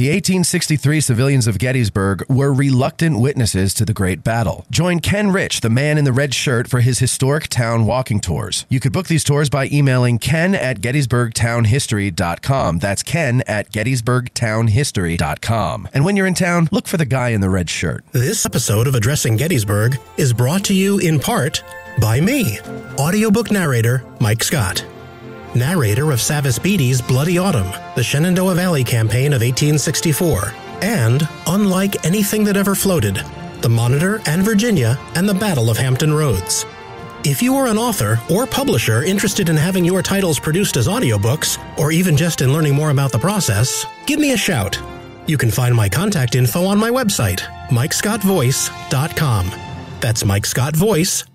The 1863 civilians of Gettysburg were reluctant witnesses to the Great Battle. Join Ken Rich, the man in the red shirt, for his historic town walking tours. You could book these tours by emailing ken at gettysburgtownhistory.com. That's ken at gettysburgtownhistory.com. And when you're in town, look for the guy in the red shirt. This episode of Addressing Gettysburg is brought to you in part by me, audiobook narrator Mike Scott narrator of Savis Beattie's Bloody Autumn, the Shenandoah Valley campaign of 1864, and Unlike Anything That Ever Floated, The Monitor and Virginia and the Battle of Hampton Roads. If you are an author or publisher interested in having your titles produced as audiobooks, or even just in learning more about the process, give me a shout. You can find my contact info on my website, mikescottvoice.com. That's mikescottvoice.com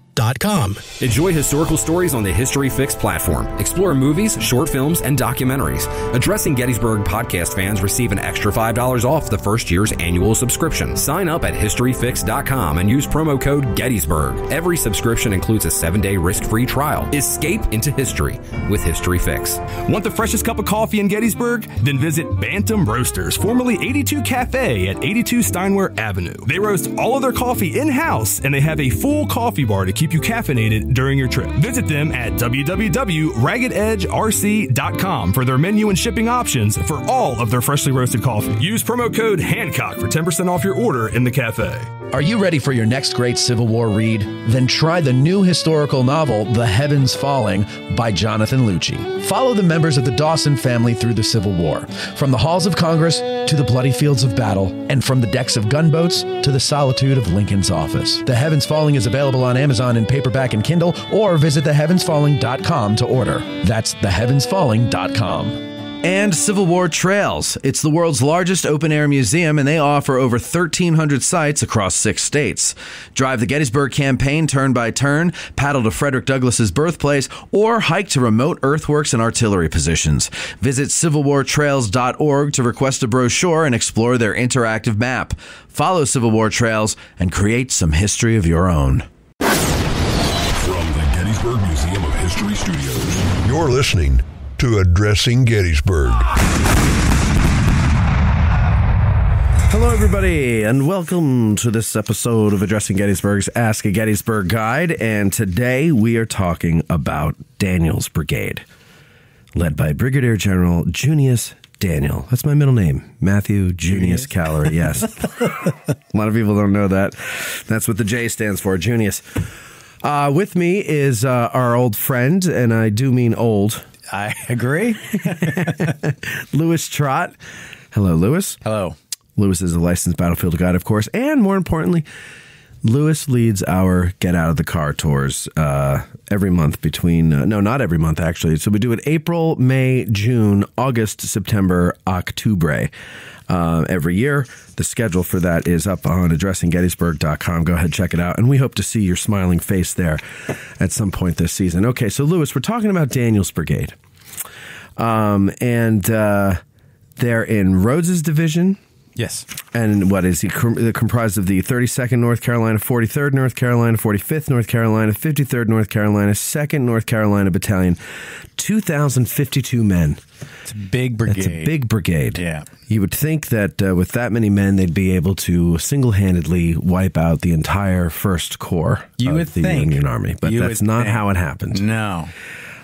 Enjoy historical stories on the History Fix platform. Explore movies, short films, and documentaries. Addressing Gettysburg podcast fans receive an extra $5 off the first year's annual subscription. Sign up at historyfix.com and use promo code Gettysburg. Every subscription includes a seven day risk free trial. Escape into history with History Fix. Want the freshest cup of coffee in Gettysburg? Then visit Bantam Roasters, formerly 82 Cafe at 82 Steinway Avenue. They roast all of their coffee in house and they have a full coffee bar to keep keep you caffeinated during your trip. Visit them at www.raggededgerc.com for their menu and shipping options for all of their freshly roasted coffee. Use promo code Hancock for 10% off your order in the cafe. Are you ready for your next great Civil War read? Then try the new historical novel, The Heavens Falling, by Jonathan Lucci. Follow the members of the Dawson family through the Civil War, from the halls of Congress to the bloody fields of battle, and from the decks of gunboats to the solitude of Lincoln's office. The Heavens Falling is available on Amazon in paperback and Kindle, or visit theheavensfalling.com to order. That's theheavensfalling.com and Civil War Trails. It's the world's largest open air museum, and they offer over 1,300 sites across six states. Drive the Gettysburg campaign turn by turn, paddle to Frederick Douglass's birthplace, or hike to remote earthworks and artillery positions. Visit CivilWarTrails.org to request a brochure and explore their interactive map. Follow Civil War Trails and create some history of your own. From the Gettysburg Museum of History Studios, you're listening to Addressing Gettysburg. Hello, everybody, and welcome to this episode of Addressing Gettysburg's Ask a Gettysburg Guide. And today we are talking about Daniel's Brigade, led by Brigadier General Junius Daniel. That's my middle name, Matthew Junius, Junius. Yes. a lot of people don't know that. That's what the J stands for, Junius. Uh, with me is uh, our old friend, and I do mean old, I agree. Lewis Trott. Hello, Lewis. Hello. Lewis is a licensed battlefield guide, of course, and more importantly, Lewis leads our Get Out of the Car tours uh, every month between, uh, no, not every month actually. So we do it April, May, June, August, September, October uh, every year. The schedule for that is up on addressinggettysburg.com. Go ahead, check it out. And we hope to see your smiling face there at some point this season. Okay, so Lewis, we're talking about Daniel's Brigade. Um, and uh, they're in Rodes's division. Yes. And what is he com- comprised of the 32nd North Carolina, 43rd North Carolina, 45th North Carolina, 53rd North Carolina, 2nd North Carolina Battalion, 2,052 men. It's a big brigade. It's a big brigade. Yeah. You would think that uh, with that many men, they'd be able to single handedly wipe out the entire First Corps you of would the think. Union Army. But you that's not think. how it happened. No.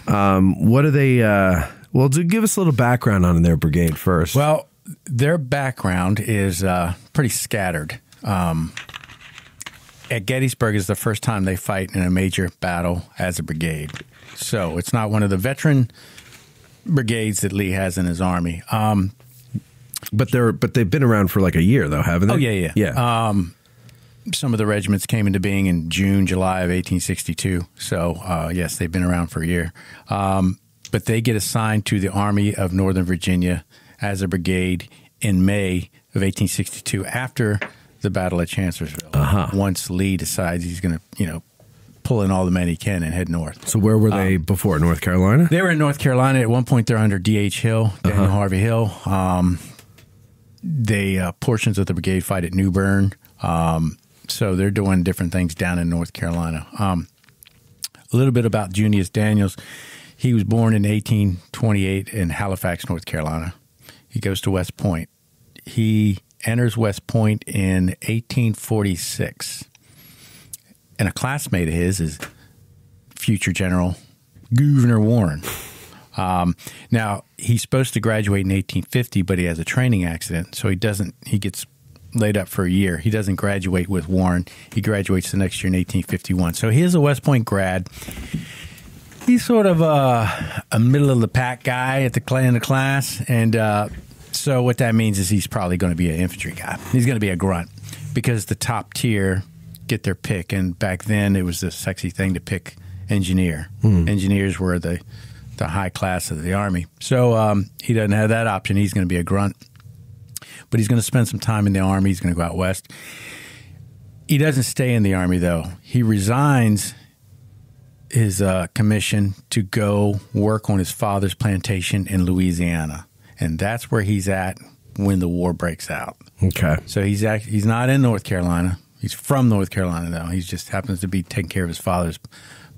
Um, what are they? Uh, well, do give us a little background on their brigade first. Well, their background is uh, pretty scattered. Um, at Gettysburg is the first time they fight in a major battle as a brigade. So it's not one of the veteran brigades that Lee has in his army. Um, but they're but they've been around for like a year though, haven't they? Oh yeah, yeah, yeah. Um, some of the regiments came into being in June, July of 1862. So uh, yes, they've been around for a year. Um, but they get assigned to the Army of Northern Virginia as a brigade in May of 1862 after the Battle of Chancellorsville. Uh-huh. Once Lee decides he's going to, you know, pull in all the men he can and head north. So where were they um, before? North Carolina? They were in North Carolina. At one point, they're under D.H. Hill, Daniel uh-huh. Harvey Hill. Um, they uh, portions of the brigade fight at New Bern. Um, so they're doing different things down in North Carolina. Um, a little bit about Junius Daniels. He was born in 1828 in Halifax, North Carolina. He goes to West Point. he enters West Point in 1846. And a classmate of his is future General Gouverneur Warren. Um, now he's supposed to graduate in 1850, but he has a training accident, so he doesn't. He gets laid up for a year. He doesn't graduate with Warren. He graduates the next year in 1851. So he is a West Point grad. He's sort of a, a middle of the pack guy at the in the class, and uh, so what that means is he's probably going to be an infantry guy. He's going to be a grunt because the top tier get their pick, and back then it was the sexy thing to pick engineer. Engineers were the the high class of the army. So um, he doesn't have that option. He's going to be a grunt, but he's going to spend some time in the army. He's going to go out west. He doesn't stay in the army though. He resigns his uh, commission to go work on his father's plantation in Louisiana, and that's where he's at when the war breaks out. Okay. So he's act- he's not in North Carolina. He's from North Carolina though. He just happens to be taking care of his father's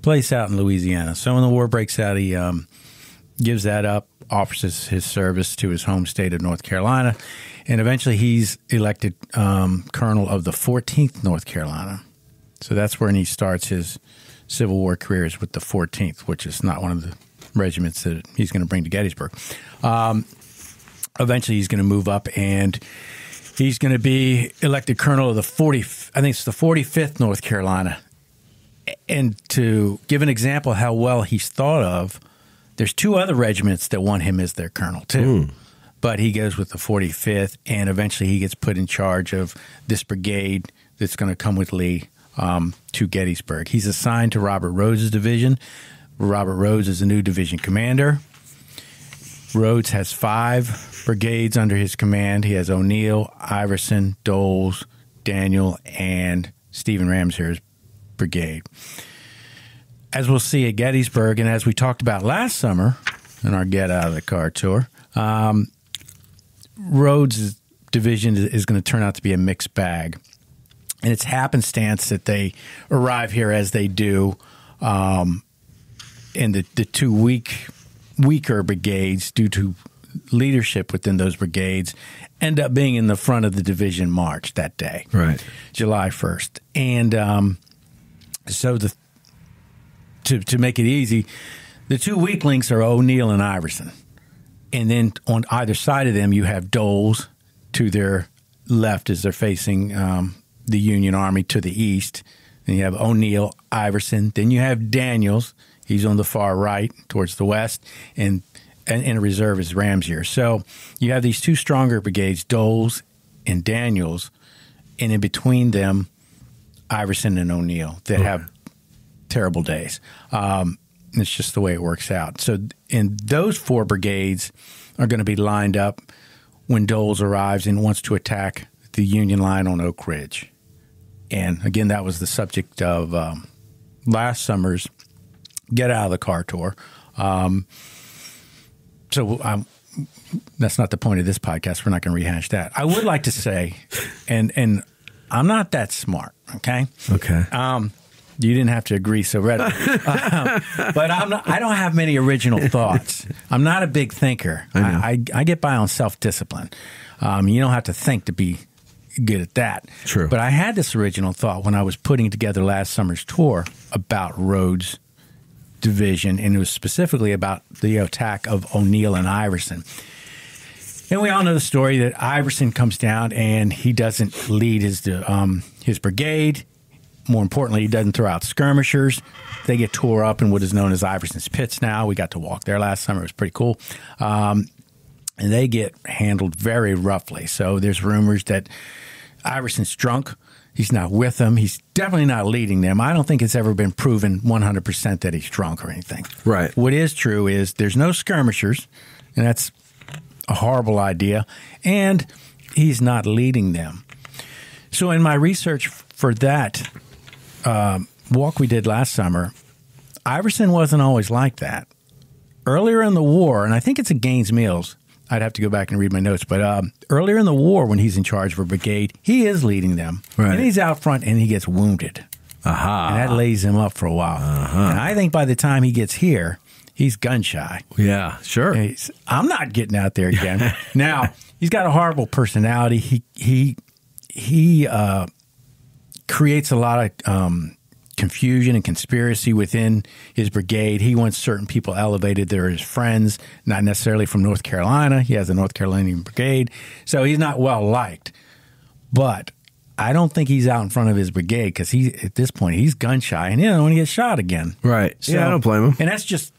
place out in Louisiana. So when the war breaks out, he um, gives that up, offers his, service to his home state of North Carolina, and eventually he's elected um, colonel of the 14th North Carolina. So that's when he starts his Civil War careers with the 14th, which is not one of the regiments that he's going to bring to Gettysburg. Um, eventually, he's going to move up and he's going to be elected colonel of the 40. I think it's the 45th North Carolina. And to give an example how well he's thought of, there's two other regiments that want him as their colonel too. But he goes with the 45th, and eventually he gets put in charge of this brigade that's going to come with Lee um, to Gettysburg. He's assigned to Robert Rodes's division. Robert Rodes is the new division commander. Rodes has five brigades under his command. He has O'Neal, Iverson, Doles, Daniel, and Stephen Ramseur's brigade. As we'll see at Gettysburg, and as we talked about last summer in our Get Out of the Car tour, um, Rodes' division is, going to turn out to be a mixed bag. And it's happenstance that they arrive here as they do. Um, and the, the two weak, weaker brigades, due to leadership within those brigades, end up being in the front of the division march that day, Right. July 1st. And um, so the to, to make it easy, the two weak links are O'Neal and Iverson. And then on either side of them, you have Doles to their left as they're facing um, the Union Army to the east. Then you have O'Neal, Iverson. Then you have Daniels. He's on the far right towards the west. And in reserve is Ramseur. So you have these two stronger brigades, Doles and Daniels. And in between them, Iverson and O'Neal that have terrible days. Um, it's just the way it works out. So, and those four brigades are going to be lined up when Doles arrives and wants to attack the Union line on Oak Ridge. And again, that was the subject of um, last summer's Get Out of the Car tour. Um, so um, that's not the point of this podcast. We're not going to rehash that. I would like to say, and and I'm not that smart. Okay. Okay. Um, you didn't have to agree so readily, Um, but I'm not, I don't have many original thoughts. I'm not a big thinker. I, I, I get by on self discipline. Um, you don't have to think to be good at that. True. But I had this original thought when I was putting together last summer's tour about Rodes division, and it was specifically about the attack of O'Neal and Iverson. And we all know the story that Iverson comes down and he doesn't lead his um, his brigade. More importantly, he doesn't throw out skirmishers. They get tore up in what is known as Iverson's Pits now. We got to walk there last summer. It was pretty cool. Um, and they get handled very roughly. So there's rumors that Iverson's drunk. He's not with them. He's definitely not leading them. I don't think it's ever been proven 100% that he's drunk or anything. Right. What is true is there's no skirmishers, and that's a horrible idea. And he's not leading them. So in my research for that um, walk we did last summer, Iverson wasn't always like that. Earlier in the war, and I think it's at Gaines Mills. I'd have to go back and read my notes, but um, earlier in the war, when he's in charge of a brigade, he is leading them, Right. and he's out front, and he gets wounded, Aha. and that lays him up for a while. And I think by the time he gets here, he's gun shy. Yeah, sure. He's, I'm not getting out there again. now he's got a horrible personality. He he he uh, creates a lot of um, confusion and conspiracy within his brigade. He wants certain people elevated. They're his friends, not necessarily from North Carolina. He has a North Carolinian brigade, so he's not well liked. But I don't think he's out in front of his brigade because he at this point he's gun shy and he doesn't want to get shot again. Right. yeah, I don't blame him. And that's just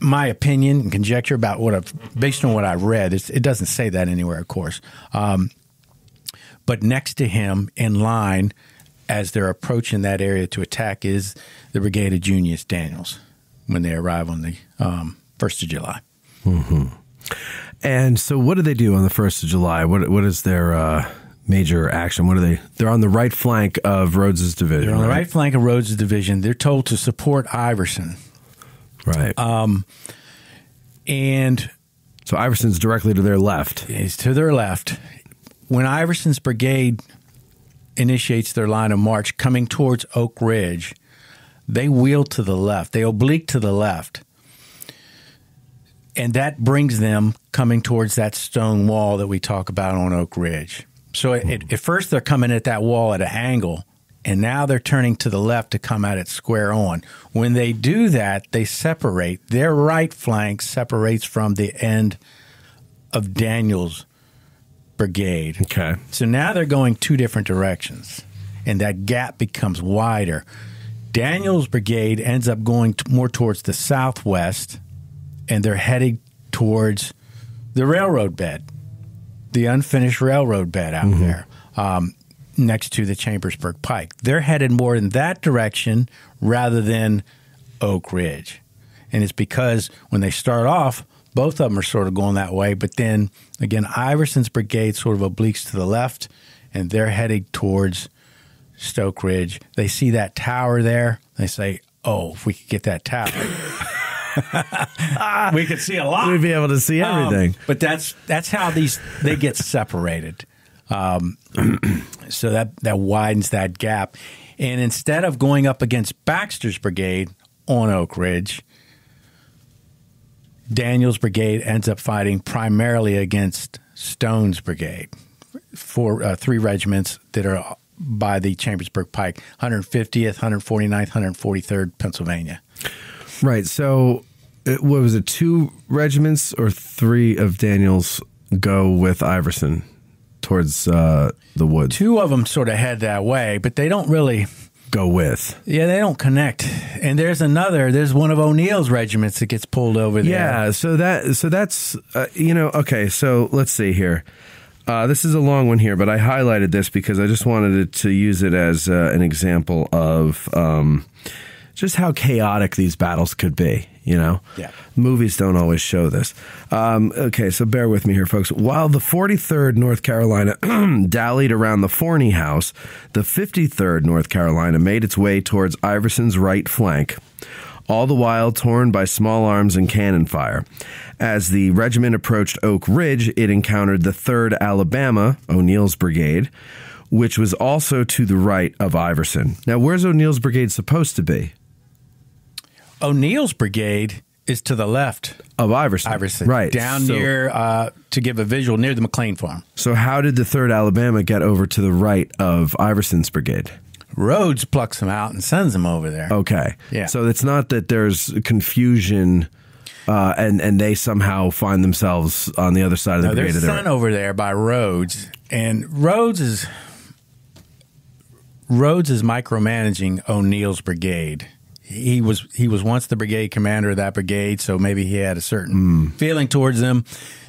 my opinion and conjecture about what I've based on what I've read. It's, it doesn't say that anywhere, of course. Um, but next to him in line, as they're approaching that area to attack, is the brigade of Junius Daniels when they arrive on the um, first of July. And so, what do they do on the first of July? What what is their uh, major action? What are they? They're on the right flank of Rodes's division. They're on the right flank of Rodes' division. They're told to support Iverson, Right. and so Iverson's directly to their left. He's to their left. When Iverson's brigade initiates their line of march coming towards Oak Ridge, they wheel to the left. They oblique to the left. And that brings them coming towards that stone wall that we talk about on Oak Ridge. So at, at first they're coming at that wall at an angle, and now they're turning to the left to come at it square on. When they do that, they separate. Their right flank separates from the end of Daniel's brigade. Okay. So now they're going two different directions, and that gap becomes wider. Daniel's brigade ends up going t- more towards the southwest, and they're heading towards the railroad bed, the unfinished railroad bed out there um, next to the Chambersburg Pike. They're headed more in that direction rather than Oak Ridge. And it's because when they start off, both of them are sort of going that way. But then again, Iverson's brigade sort of obliques to the left, and they're heading towards Oak Ridge. They see that tower there. They say, "Oh, if we could get that tower, we could see a lot." We'd be able to see Um, everything. but that's that's how these they get separated. Um, so that that widens that gap. And instead of going up against Baxter's brigade on Oak Ridge, Daniel's brigade ends up fighting primarily against Stone's brigade, for uh, three regiments that are by the Chambersburg Pike, 150th, 149th, 143rd Pennsylvania. right. So, it, what was it? Two regiments or three of Daniels go with Iverson towards uh, the woods. Two of them sort of head that way, but they don't really. Go with. Yeah, they don't connect. And there's another. There's one of O'Neal's regiments that gets pulled over there. Yeah, so that so that's uh, you know okay. So let's see here. Uh, this is a long one here, but I highlighted this because I just wanted it to use it as uh, an example of um, just how chaotic these battles could be. You know, Yeah. movies don't always show this. Um, okay, so bear with me here, folks. While the 43rd North Carolina dallied around the Forney House, the 53rd North Carolina made its way towards Iverson's right flank all the while torn by small arms and cannon fire. As the regiment approached Oak Ridge, it encountered the 3rd Alabama, O'Neal's brigade, which was also to the right of Iverson. Now, where's O'Neal's brigade supposed to be? O'Neal's brigade is to the left. Of Iverson. Iverson, Right. down So- near uh, to give a visual near the McLean farm. So, how did the 3rd Alabama get over to the right of Iverson's brigade? Rodes plucks them out and sends them over there. Okay. Yeah. So, it's not that there's confusion. Uh, and and they somehow find themselves on the other side of the No, brigade. they're sent over there by Rodes, and Rodes is Rodes is micromanaging O'Neal's brigade. He was he was once the brigade commander of that brigade, so maybe he had a certain Hmm. feeling towards them.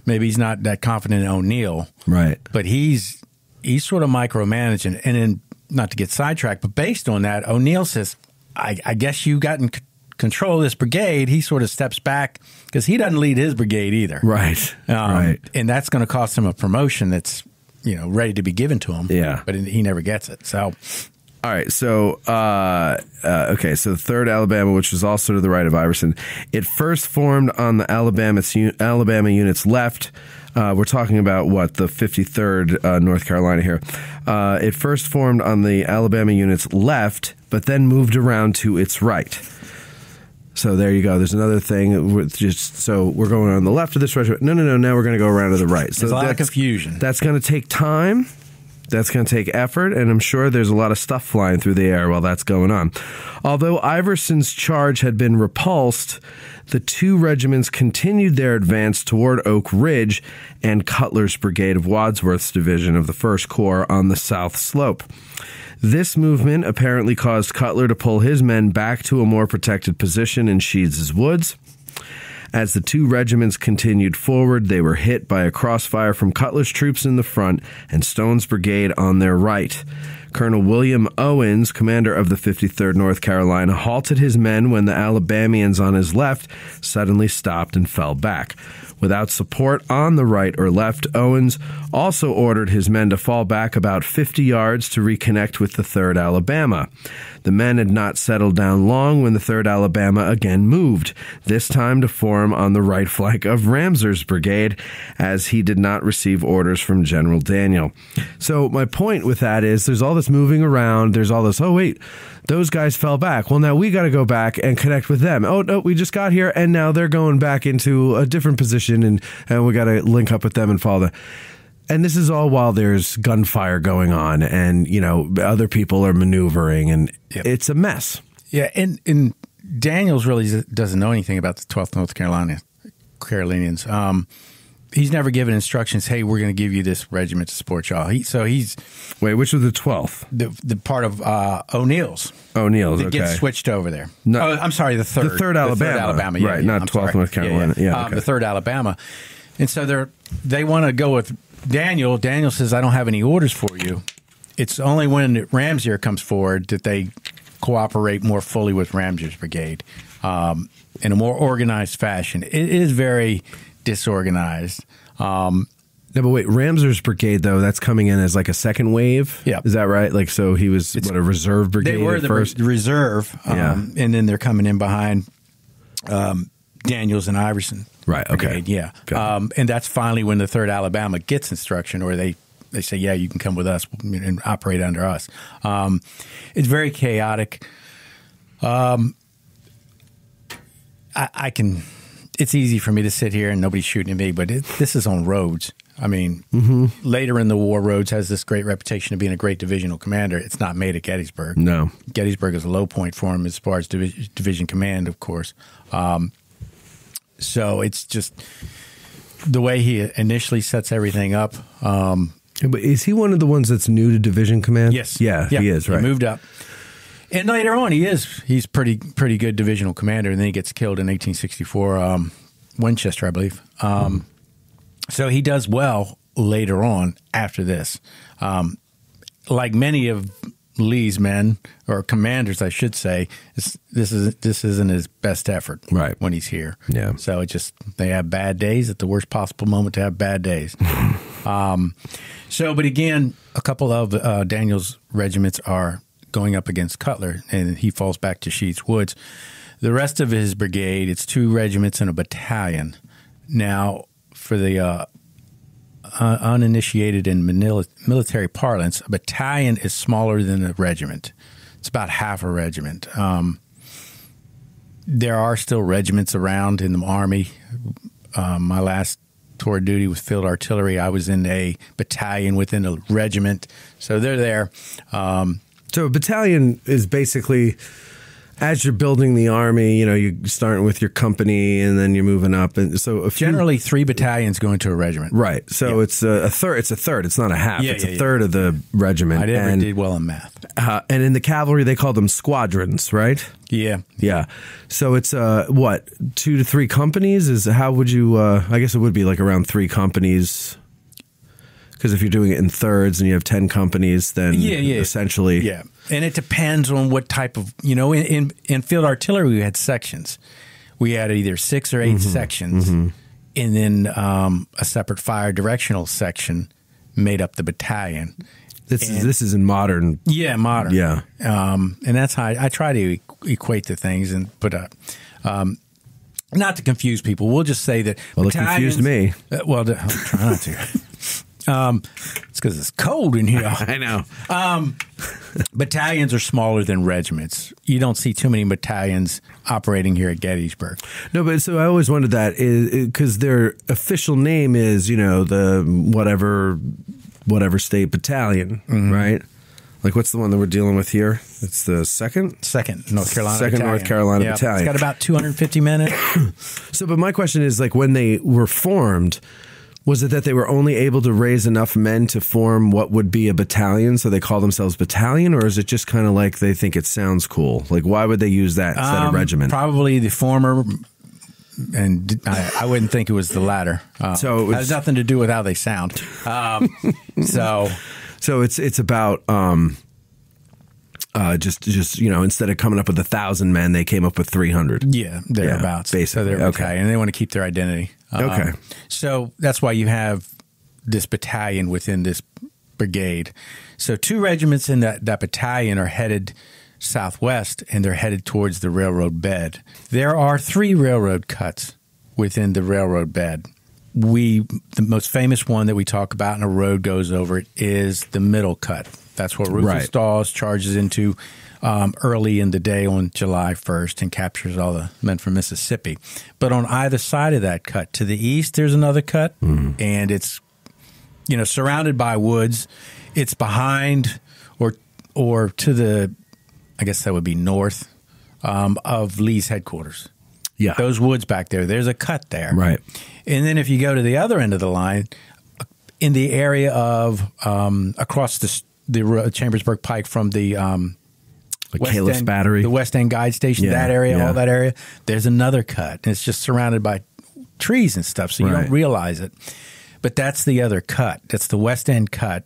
Maybe he's not that confident in O'Neal, Right. but he's he's sort of micromanaging. And then, not to get sidetracked, but based on that, O'Neal says, "I, I guess you got in c- control of this brigade." He sort of steps back because he doesn't lead his brigade either, Right. um, right. And that's going to cost him a promotion that's you know ready to be given to him. Yeah. but he never gets it. So All right, so uh, uh, okay, so the third Alabama, which was also to the right of Iverson, it first formed on the Alabama Alabama unit's left. Uh, we're talking about what the 53rd uh, North Carolina here. Uh, it first formed on the Alabama unit's left, but then moved around to its right. So there you go. There's another thing. Just so we're going on the left of this regiment. No, no, no. Now we're going to go around to the right. So There's a lot of that's- confusion. That's going to take time. That's going to take effort, and I'm sure there's a lot of stuff flying through the air while that's going on. Although Iverson's charge had been repulsed, the two regiments continued their advance toward Oak Ridge and Cutler's Brigade of Wadsworth's division of the First Corps on the south slope. This movement apparently caused Cutler to pull his men back to a more protected position in Sheads' Woods. As the two regiments continued forward, they were hit by a crossfire from Cutler's troops in the front and Stone's brigade on their right. Colonel William Owens, commander of the 53rd North Carolina, halted his men when the Alabamians on his left suddenly stopped and fell back. Without support on the right or left, Owens also ordered his men to fall back about 50 yards to reconnect with the 3rd Alabama. The men had not settled down long when the 3rd Alabama again moved, this time to form on the right flank of Ramseur's brigade, as he did not receive orders from General Daniel. So, my point with that is there's all this moving around, there's all this, oh, wait, those guys fell back. Well, now we got to go back and connect with them. Oh, no, we just got here, and now they're going back into a different position, and, and we got to link up with them and follow them. And this is all while there's gunfire going on, and you know other people are maneuvering, and it's a mess. Yeah, and and Daniels really doesn't know anything about the 12th North Carolina Carolinians. Um, he's never given instructions. Hey, we're going to give you this regiment to support y'all. He, so he's Wait, which was the twelfth? the the part of uh, O'Neal's O'Neal's. that Okay, gets switched over there. No. oh, I'm sorry, the third, The third Alabama. Alabama, yeah, Right, yeah, not I'm 12th sorry. North Carolina. Yeah, Um, okay. the third Alabama, and so they're they want to go with Daniel. Daniel says, "I don't have any orders for you." It's only when Ramseur comes forward that they cooperate more fully with Ramseur's brigade um, in a more organized fashion. It is very disorganized. Um, No, but wait, Ramseur's brigade though that's coming in as like a second wave. Yeah. is that right? Like, so he was what a reserve brigade they were the first. re- reserve, um, Yeah. and then they're coming in behind um, Daniels and Iverson. Right, okay. Brigade, yeah, um, and that's finally when the Third Alabama gets instruction, or they they say, "Yeah, you can come with us and operate under us." Um, it's very chaotic. Um, I, I can. It's easy for me to sit here and nobody's shooting at me, but it, this is on Rodes. I mean, Mm-hmm. later in the war, Rodes has this great reputation of being a great divisional commander. It's not made at Gettysburg. No. Gettysburg is a low point for him as far as divi- division command, of course. Um, so it's just the way he initially sets everything up. Um, is he one of the ones that's new to division command? yes, yeah, he is right. He moved up, and later on, he is he's pretty pretty good divisional commander, and then he gets killed in 1864, um, Winchester, I believe. Um, so he does well later on after this. Um, like many of Lee's men or commanders, I should say, this, this is this isn't his best effort Right. when he's here. Yeah. So it just they have bad days at the worst possible moment to have bad days. um, so, but again, a couple of uh, Daniel's regiments are going up against Cutler, and he falls back to Sheets Woods. The rest of his brigade, it's two regiments and a battalion. Now, for the uh, uh, uninitiated in manila- military parlance, a battalion is smaller than a regiment. It's about half a regiment. Um, there are still regiments around in the army. Um, my last tour of duty was field artillery. I was in a battalion within a regiment, so they're there. Um, So a battalion is basically as you're building the army, you know, you're starting with your company and then you're moving up, and so a few- generally, three battalions go into a regiment. right. So it's a, a third. It's a third. It's not a half. Yeah, it's yeah, a yeah. third of the regiment. I never and, did well in math. uh, and in the cavalry, they call them squadrons, right? Yeah, Yeah. So it's uh what two to three companies is how would you? uh I guess it would be like around three companies. Because if you're doing it in thirds and you have ten companies, then Yeah, yeah. essentially, Yeah, and it depends on what type of you know. In in, in field artillery, we had sections. We had either six or 8 Mm-hmm. sections, and then um, a separate fire directional section made up the battalion. this is this is in modern. Yeah, modern. Yeah. um, and that's how I, I try to equate the things and put up. Um, not to confuse people, we'll just say that. Well, it confused me. Uh, well, I'll try not to. Um, it's because it's cold in here. I know. Um, battalions are smaller than regiments. You don't see too many battalions operating here at Gettysburg. No, but so I always wondered that is because their official name is you know the whatever whatever state battalion, Mm-hmm. right? Like what's the one that we're dealing with here? It's the second. Second North Carolina. Second Battalion. North Carolina Yeah, Battalion. It's got about 250 men in it. So, but my question is like when they were formed, was it that they were only able to raise enough men to form what would be a battalion, so they call themselves battalion, or is it just kind of like they think it sounds cool? Like, why would they use that instead of Um, regiment? Probably the former, and I, I wouldn't think it was the latter. Uh, So it was- has nothing to do with how they sound. Um, so So it's it's about um, uh, just just you know instead of coming up with a thousand men, they came up with three hundred. yeah, thereabouts. Yeah, so they're. Okay. okay, and they want to keep their identity. Um, Okay. so that's why you have this battalion within this brigade. So two regiments in that, that battalion are headed southwest and they're headed towards the railroad bed. There are three railroad cuts within the railroad bed. We the most famous one that we talk about and a road goes over it is the middle cut. That's what Rufus Right. Dawes charges into um, early in the day on July 1st and captures all the men from Mississippi. But on either side of that cut, to the east, there's another cut, and it's you know surrounded by woods. It's behind or or to the, I guess that would be north um, of Lee's headquarters. Yeah, Those woods back there, there's a cut there. Right. And then if you go to the other end of the line, in the area of um, across the the Chambersburg Pike from the um, like West End, Battery. the West End Guide Station, Yeah, that area, yeah. all that area. There's another cut, and it's just surrounded by trees and stuff, so you Right. don't realize it. But that's the other cut. That's the West End cut,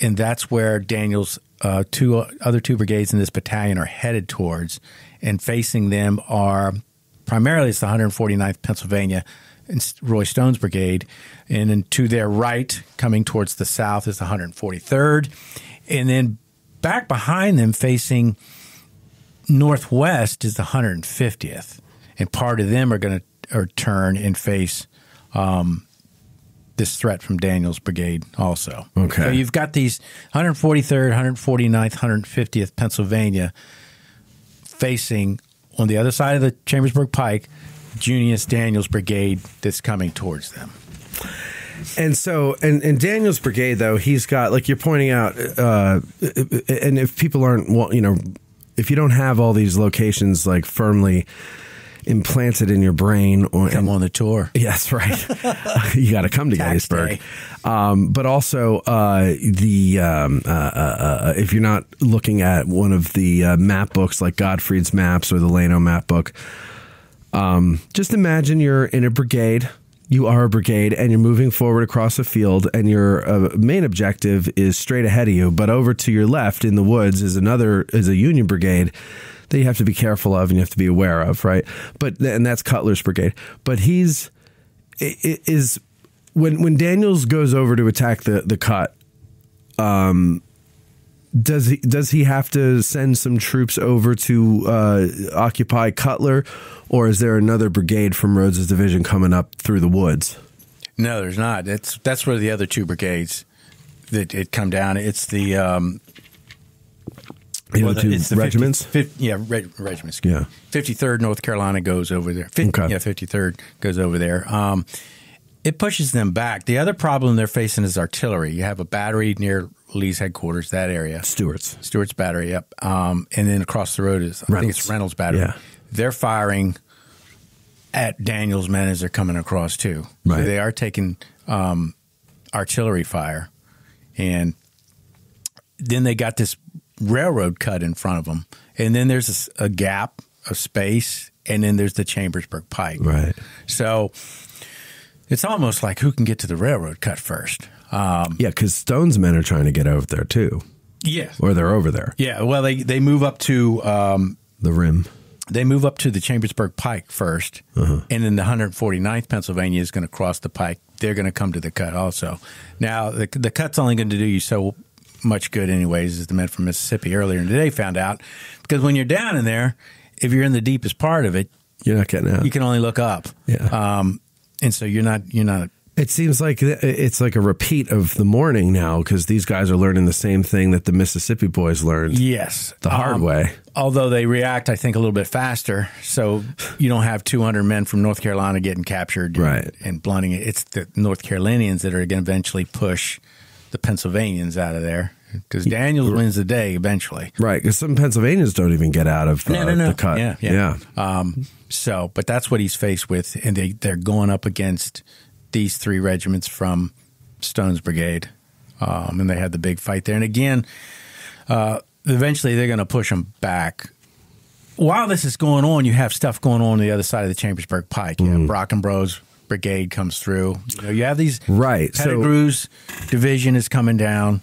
and that's where Daniel's uh, two other two brigades in this battalion are headed towards, and facing them are primarily it's the 149th Pennsylvania. And Roy Stone's brigade, and then to their right, coming towards the south, is the 143rd, and then back behind them, facing northwest is the 150th, and part of them are going to turn and face um, this threat from Daniel's brigade also. Okay. so you've got these 143rd, 149th, 150th Pennsylvania facing on the other side of the Chambersburg Pike, Junius Daniel's brigade that's coming towards them. And so, and, and Daniel's brigade, though, he's got, like you're pointing out, uh, and if people aren't, well, you know, if you don't have all these locations like firmly implanted in your brain or Come on the tour. Yes, right. you got to come to Tax Gettysburg. Um, but also, uh, the um, uh, uh, uh, if you're not looking at one of the uh, map books like Gottfried's Maps or the Laino Map Book, um, just imagine you're in a brigade. You are a brigade, and you're moving forward across a field, and your uh, main objective is straight ahead of you. But over to your left in the woods is another is a Union brigade that you have to be careful of and you have to be aware of, right? But and that's Cutler's brigade. But he's is when when Daniels goes over to attack the the cut. Um, does he does he have to send some troops over to uh, occupy Cutler, or is there another brigade from Rodes's division coming up through the woods? No, there's not. That's that's where the other two brigades that it come down. It's the um, The well, two the 50 regiments. fif- yeah, reg, regiments. Yeah. fifty third North Carolina goes over there. Fif- Okay. Yeah, fifty third goes over there. Um, it pushes them back. The other problem they're facing is artillery. You have a battery near Lee's headquarters, that area. Stewart's. Stewart's Battery, yep. Um, and then across the road is I think Reynolds. it's Reynolds Battery. Yeah. They're firing at Daniel's men as they're coming across too. So Right. they are taking um, artillery fire, and then they got this railroad cut in front of them, and then there's a gap of space, and then there's the Chambersburg Pike. Right. So it's almost like who can get to the railroad cut first. Um, Yeah, because Stone's men are trying to get over there too, yeah. or they're over there. Yeah, well, they, they move up to um, The rim. they move up to the Chambersburg Pike 1st and then the 149th Pennsylvania is going to cross the Pike. They're going to come to the cut also. Now, the, the cut's only going to do you so much good, anyways, as the men from Mississippi earlier today found out. Because when you're down in there, if you're in the deepest part of it, You're not getting out. you can only look up. Yeah. Um, and so you're not you're not It seems like it's like a repeat of the morning now because these guys are learning the same thing that the Mississippi boys learned Yes, the hard Um, way. Although they react, I think, a little bit faster. So you don't have 200 men from North Carolina getting captured and, Right. and blunting it. It's the North Carolinians that are going to eventually push the Pennsylvanians out of there because Daniels wins the day eventually. Right, because some Pennsylvanians don't even get out of uh, No, no, no. the cut. Yeah, yeah. Um, so, but that's what he's faced with, and they they're going up against these three regiments from Stone's Brigade, um, and they had the big fight there. And again, uh, eventually they're going to push them back. While this is going on, you have stuff going on on the other side of the Chambersburg Pike. You Mm. have Brockenbrough's brigade comes through. You, know, you have these Right, so- Pettigrew's division is coming down.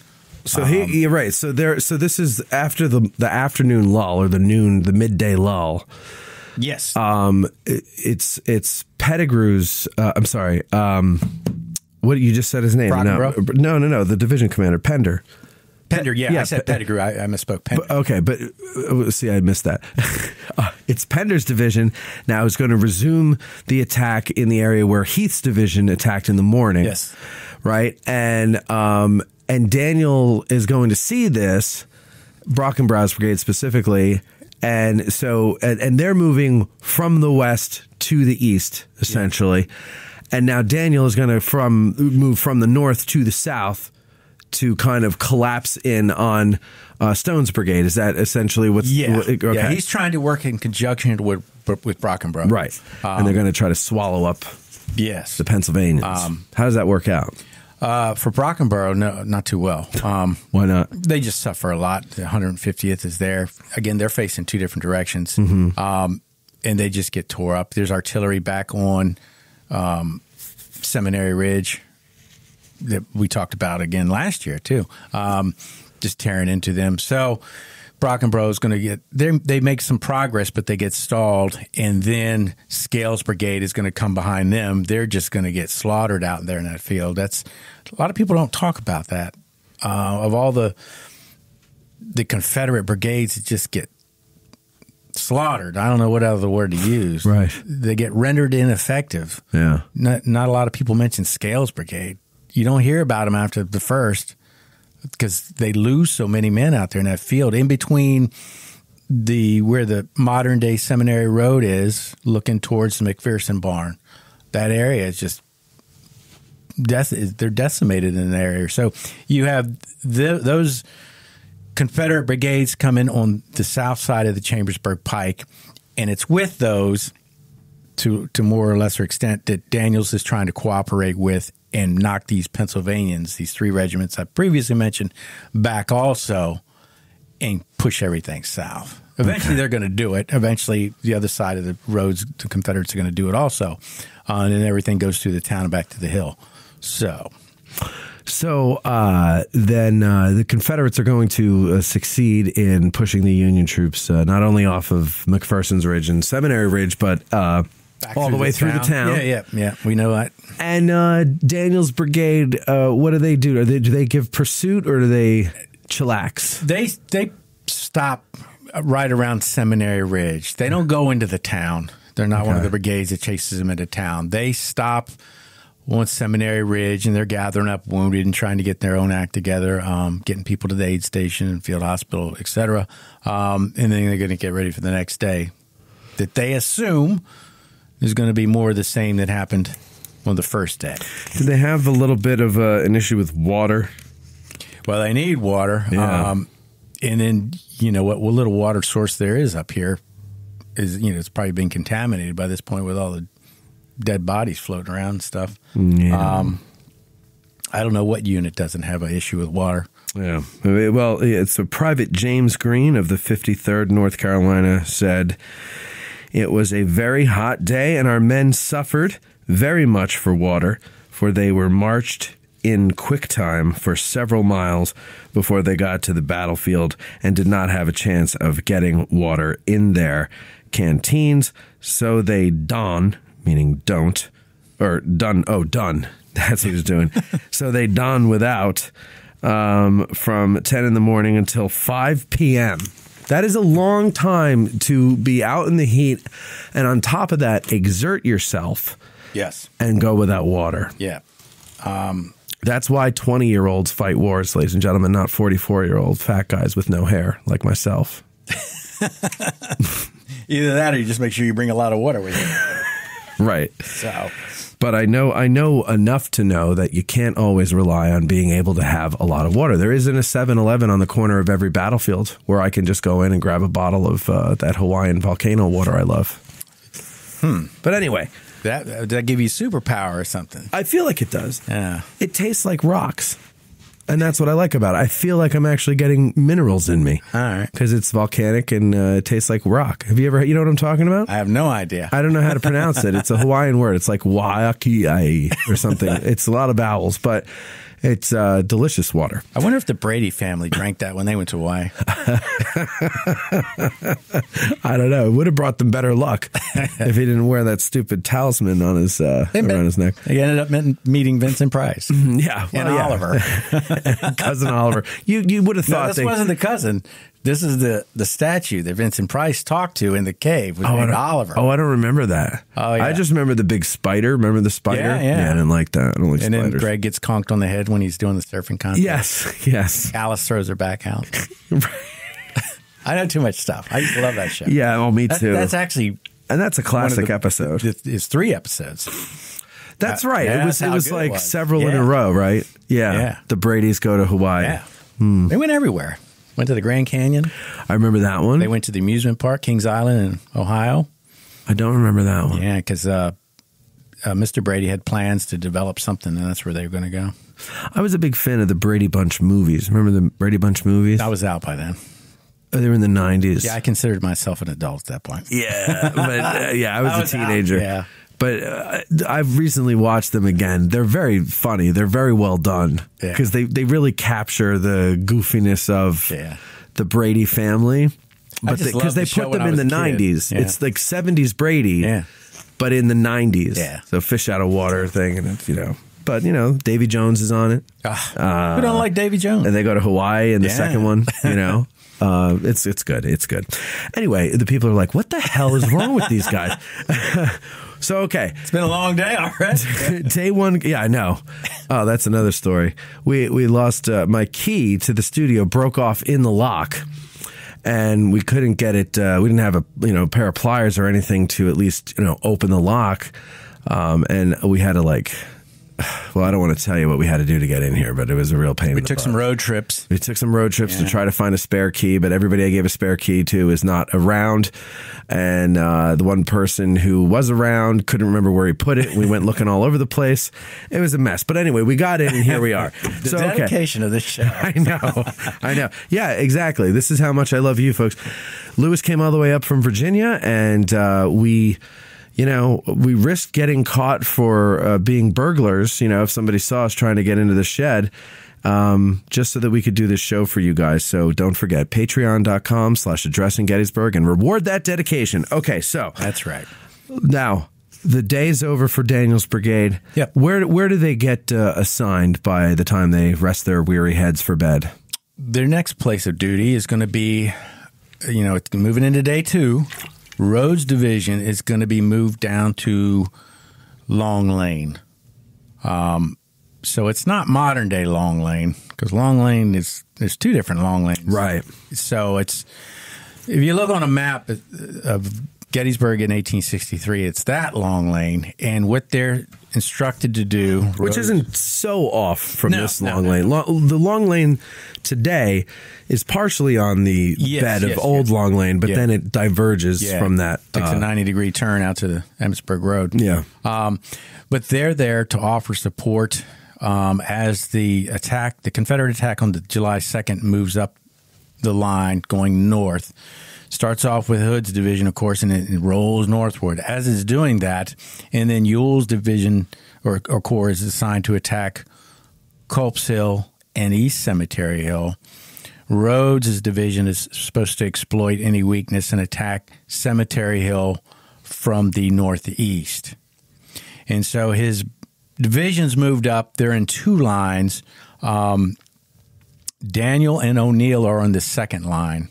So he, you're right. So there. So this is after the the afternoon lull or the noon, the midday lull. Yes, Um, it- it's it's Pettigrew's. Uh, I'm sorry. Um, what you just said his name? No, no, no, no. The division commander, Pender. Pender. Yeah, yeah, I said Pe- Pettigrew. I, I misspoke. Pender. Okay, but uh, see, I missed that. uh, it's Pender's division now is going to resume the attack in the area where Heth's division attacked in the morning. Yes. right, and um, and Daniel is going to see this Brockenbrough's brigade specifically, and so and, and they're moving from the west to the east essentially, and now Daniel is going to from move from the north to the south to kind of collapse in on uh, Stone's brigade. Is that essentially what's Yeah, what- okay. yeah. He's trying to work in conjunction with with Brockenbrough. right, and they're going to try to swallow up Yes. the Pennsylvanians. Um, How does that work out? Uh, for Brockenborough, no, not too well. Um, Why not? they just suffer a lot. The 150th is there. Again, they're facing two different directions, Mm-hmm. um, and they just get tore up. There's artillery back on um, Seminary Ridge that we talked about again last year too. Um, just tearing into them. So Brockenborough is going to get they they make some progress, but they get stalled, and then Scales Brigade is going to come behind them. They're just going to get slaughtered out there in that field. That's a lot of people don't talk about that. Uh, of all the the Confederate brigades that just get slaughtered. I don't know what other word to use. Right. They get rendered ineffective. Yeah. Not not a lot of people mention Scales Brigade. You don't hear about them after the first because they lose so many men out there in that field. In between the where the modern day Seminary Road is, looking towards the McPherson barn, that area is just they're decimated in that area. So you have the, those Confederate brigades coming on the south side of the Chambersburg Pike, and it's with those to to more or lesser extent that Daniels is trying to cooperate with and knock these Pennsylvanians, these three regiments I previously mentioned, back also and push everything south. Eventually, they're going to do it. Eventually, the other side of the roads, the Confederates are going to do it also, uh, and then everything goes through the town and back to the hill. So, So uh, then uh, the Confederates are going to uh, succeed in pushing the Union troops uh, not only off of McPherson's Ridge and Seminary Ridge, but uh, all the way through the town. Yeah, yeah, yeah. We know that. And uh, Daniel's brigade, uh, what do they do? Are they, do they give pursuit or do they chillax? They they stop right around Seminary Ridge. They don't go into the town. They're not one of the brigades that chases them into town. They stop on Seminary Ridge and they're gathering up wounded and trying to get their own act together, um, getting people to the aid station and field hospital, etc. Um, and then they're going to get ready for the next day that they assume is going to be more of the same that happened on the first day. Did they have a little bit of uh, an issue with water? Well, they need water. Yeah. Um, and then, you know, what, what little water source there is up here is, you know, it's probably been contaminated by this point with all the dead bodies floating around and stuff. Yeah. Um, I don't know what unit doesn't have an issue with water. Yeah. Well, it's a private James Green of the 53rd North Carolina said it was a very hot day and our men suffered very much for water, for they were marched in quick time for several miles before they got to the battlefield and did not have a chance of getting water in their canteens. So they don, meaning don't, or done. Oh, done. That's what he was doing. so they don without um, from 10 in the morning until 5 p.m. That is a long time to be out in the heat. And on top of that, exert yourself Yes. and go without water. Yeah. Um, that's why 20 year olds fight wars, ladies and gentlemen, not 44 year old fat guys with no hair like myself. Either that, or you just make sure you bring a lot of water with you. Right. So, But I know I know enough to know that you can't always rely on being able to have a lot of water. There isn't a 7-Eleven on the corner of every battlefield where I can just go in and grab a bottle of uh, that Hawaiian volcano water I love. Hmm. But anyway, that uh, that give you superpower or something. I feel like it does. Yeah. It tastes like rocks. And that's what I like about it. I feel like I'm actually getting minerals in me. All right. Because it's volcanic and uh, it tastes like rock. Have you ever, you know what I'm talking about? I have no idea. I don't know how to pronounce it. It's a Hawaiian word. It's like waiaki or something. It's a lot of vowels, but it's uh, delicious water. I wonder if the Brady family drank that when they went to Hawaii. I don't know. It would have brought them better luck if he didn't wear that stupid talisman on his uh, met- around his neck. He ended up meeting Vincent Price Yeah, and yeah. Oliver. cousin Oliver. You you would have No, thought this they. wasn't the cousin. This is the the statue that Vincent Price talked to in the cave with Oh, I named don't- Oliver. Oh, I don't remember that. Oh, yeah. I just remember the big spider. Remember the spider? Yeah, yeah. I didn't like that. I don't like and then. Greg gets conked on the head when he's doing the surfing contest. Yes, yes. Alice throws her back out. I know too much stuff. I used to love that show. Yeah, well, me That- too. that's actually and that's a classic the- episode. it's, three episodes. That's Uh, right. yeah, it was it was good it like was. several in a row, right? Yeah. Yeah. The Brady's go to Hawaii. Yeah, Hmm. they went everywhere. Went to the Grand Canyon. I remember that one. They went to the amusement park, Kings Island in Ohio. I don't remember that one. Yeah, because uh, uh, Mr. Brady had plans to develop something, and that's where they were going to go. I was a big fan of the Brady Bunch movies. Remember the Brady Bunch movies? I was out by then. Oh, they were in the 90s. Yeah, I considered myself an adult at that point. Yeah, but uh, yeah, I was, I was a out, teenager. yeah. But uh, I've recently watched them again. They're very funny. They're very well done Yeah. because they, they really capture the goofiness of Yeah. the Brady family. But because they, the show put them in the kid. '90s, Yeah. it's like '70s Brady, Yeah. but in the '90s. Yeah. So fish out of water thing, and it's you know. But you know, Davy Jones is on it. Ah, Who don't like Davy Jones? and they go to Hawaii in the Yeah. second one. You know, uh, it's it's good. It's good. Anyway, the people are like, "What the hell is wrong with these guys?" so okay, It's been a long day already. day one. Yeah, I know. Oh, that's another story. We we lost uh, my key to the studio broke off in the lock. And we couldn't get it. Uh, we didn't have a you know pair of pliers or anything to at least you know open the lock. Um, and we had to like, well, I don't want to tell you what we had to do to get in here, but it was a real pain. we took some road trips. We took some road trips to try to find a spare key, but everybody I gave a spare key to is not around. And uh, the one person who was around couldn't remember where he put it. We went looking all over the place. It was a mess. But anyway, we got in and here we are. The so, okay. dedication of this show. I know. I know. Yeah, exactly. This is how much I love you folks. Lewis came all the way up from Virginia, and uh, we, you know, we risked getting caught for uh, being burglars, you know, if somebody saw us trying to get into the shed. Um, just so that we could do this show for you guys. So don't forget, patreon.com slash addressing Gettysburg and reward that dedication. Okay, so That's right. now the day's over for Daniel's Brigade. Yep. Where, where do they get uh, assigned by the time they rest their weary heads for bed? Their next place of duty is going to be, you know, it's moving into day two. Rodes Division is going to be moved down to Long Lane. Um, so it's not modern day Long Lane because Long Lane is there's two different Long Lanes. Right. So it's if you look on a map of Gettysburg in 1863, it's that long lane, and what they're instructed to do, Which isn't so off from No, this long no. lane. Lo- the long lane today is partially on the Yes, bed of yes, old yes. long lane, but Yeah. then it diverges Yeah, from that. takes uh, a 90 degree turn out to the Emmitsburg Road. Yeah. Um, but they're there to offer support um, as the attack, the Confederate attack on the July 2nd moves up the line going north. Starts off with Hood's division, of course, and it, rolls northward. As it's doing that, and then Ewell's division or, or corps is assigned to attack Culp's Hill and East Cemetery Hill. Rodes' division is supposed to exploit any weakness and attack Cemetery Hill from the northeast. And so his divisions moved up. They're in two lines. Um, Daniel and O'Neal are on the second line.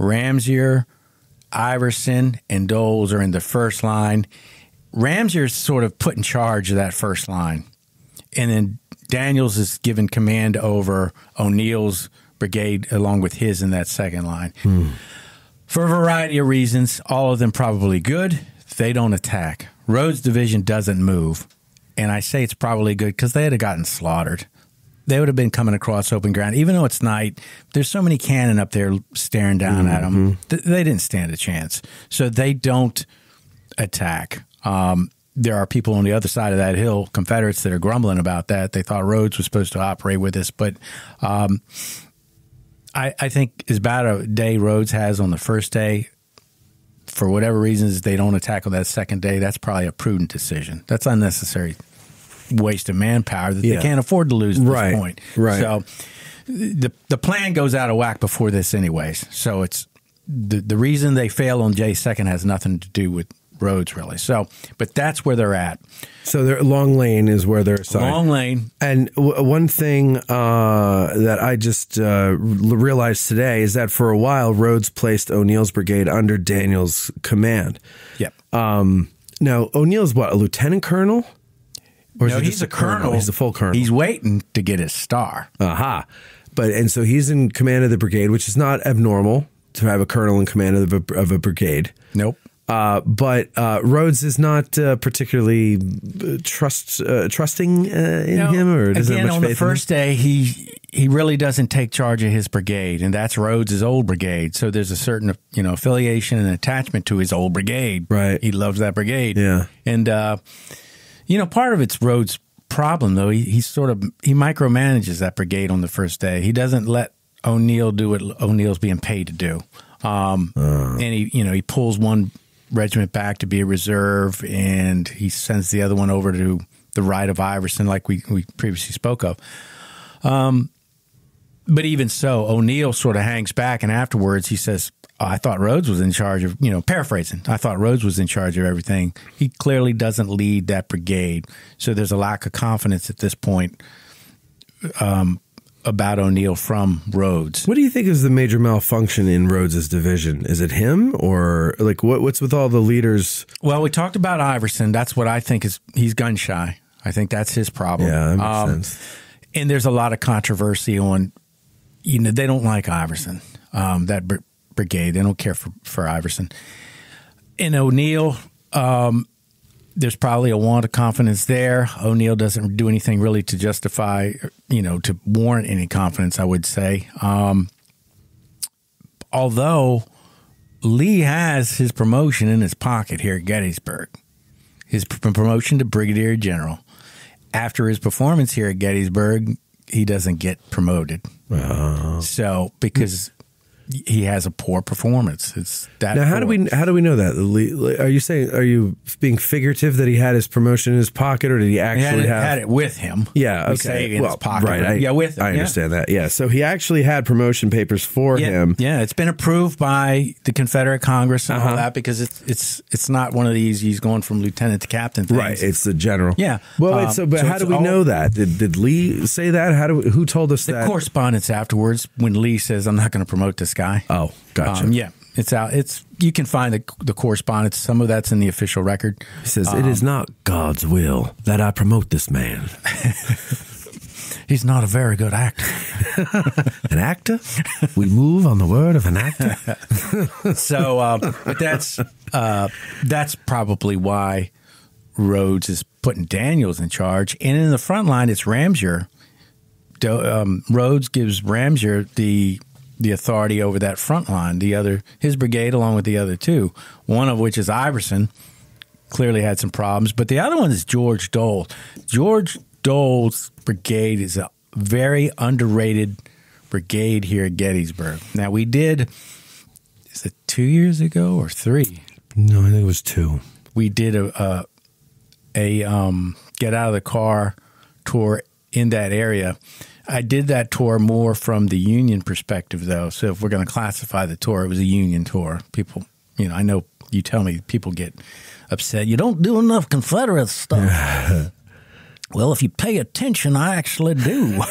Ramseur, Iverson, and Doles are in the first line. Ramseur's sort of put in charge of that first line. and then Daniels is given command over O'Neal's brigade along with his in that second line. Hmm. For a variety of reasons, all of them probably good. They don't attack. Rodes' division doesn't move. And I say it's probably good because they had have gotten slaughtered. They would have been coming across open ground. Even though it's night, there's so many cannon up there staring down at them. Th- they didn't stand a chance. So they don't attack. Um, there are people on the other side of that hill, Confederates, that are grumbling about that. They thought Rodes was supposed to operate with us, but um, I, I think as bad a day Rodes has on the first day, for whatever reasons they don't attack on that second day, that's probably a prudent decision. That's unnecessary waste of manpower that Yeah. they can't afford to lose at Right, this point. right. So the the plan goes out of whack before this, anyways. So it's the the reason they fail on J second has nothing to do with Rodes really. So, but that's where they're at. So they're, Long Lane is where they're assigned. Long lane. And w- one thing uh, that I just uh, r- realized today is that for a while, Rodes placed O'Neal's brigade under Daniel's command. Yep. Um, now, O'Neal's what, a lieutenant colonel? Or no, he he's a colonel. He's a full colonel. He's waiting to get his star. Aha. But and so he's in command of the brigade, which is not abnormal to have a colonel in command of a, of a brigade. Nope. Uh, but uh, Rodes is not uh, particularly uh, trust uh, trusting uh, in No, him, or have again on the first day he he really doesn't take charge of his brigade, and that's Rodes' old brigade. So there's a certain you know affiliation and attachment to his old brigade. Right. He loves that brigade. Yeah. and uh, you know part of it's Rodes' problem though. He he sort of he micromanages that brigade on the first day. He doesn't let O'Neal do what O'Neal's being paid to do. Um, Uh. and he you know he pulls one regiment back to be a reserve, and he sends the other one over to the right of Iverson, like we we previously spoke of. Um, but even so, O'Neal sort of hangs back, and afterwards he says, "I thought Rodes was in charge of you know paraphrasing. I thought Rodes was in charge of everything. He clearly doesn't lead that brigade, so there's a lack of confidence at this point." Um, about O'Neal from Rodes. What do you think is the major malfunction in Rodes's division? Is it him, or like what, what's with all the leaders? Well, we talked about Iverson. That's what I think is he's gun shy. I think that's his problem. Yeah, that makes Um, sense. And there's a lot of controversy on, you know, they don't like Iverson, um, that brigade. They don't care for, for Iverson. And O'Neal, um, there's probably a want of confidence there. O'Neal doesn't do anything really to justify, you know, to warrant any confidence, I would say. Um, although Lee has his promotion in his pocket here at Gettysburg, his pr- promotion to brigadier general. After his performance here at Gettysburg, he doesn't get promoted. So because he has a poor performance, it's that. Now, how do we how do we know that? Are you saying are you being figurative that he had his promotion in his pocket, or did he He actually had it, have had it with him. Yeah, We okay. say in well, his pocket. right. I, yeah, with him. I yeah. understand that. Yeah, so he actually had promotion papers for Yeah, him. yeah, it's been approved by the Confederate Congress and Uh-huh. all that because it's it's it's not one of these. He's going from lieutenant to captain. Things. Right, it's the general. Yeah. Well, Um, wait, so but so how do we all- know that? Did, did Lee say that? How do we, who told us the that? correspondence afterwards when Lee says, "I'm not going to promote this guy." Oh, gotcha. Um, yeah, it's out. It's you can find the the correspondence. Some of that's in the official record. He says it is not God's will that I promote this man. He's not a very good actor. An actor? we move on the word of an actor. so, uh, but that's uh, that's probably why Rodes is putting Daniels in charge, and in the front line, it's Ramseur. Do- Um, Rodes gives Ramseur the the authority over that front line. The other, his brigade, along with the other two, one of which is Iverson, clearly had some problems, but the other one is George Doles. George Doles' brigade is a very underrated brigade here at Gettysburg. Now we did is it two years ago or three? no, I think it was two. We did a a, a um, get out of the car tour in that area. I did that tour more from the Union perspective, though. So if we're going to classify the tour, it was a Union tour. People, you know, I know you tell me people get upset. You don't do enough Confederate stuff. Well, if you pay attention, I actually do.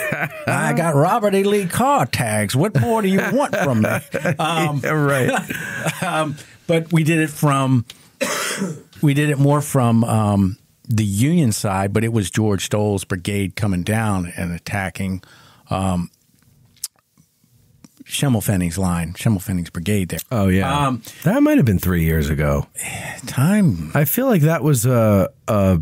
I got Robert E. Lee car tags. What more do you want from me? Um, Yeah, right. um, but we did it from we did it more from um, the Union side, but it was George Doles' brigade coming down and attacking um, Schimmelfennig's line, Schimmelfennig's brigade there. Oh yeah, Um, that might have been three years ago. Time I feel like that was a, a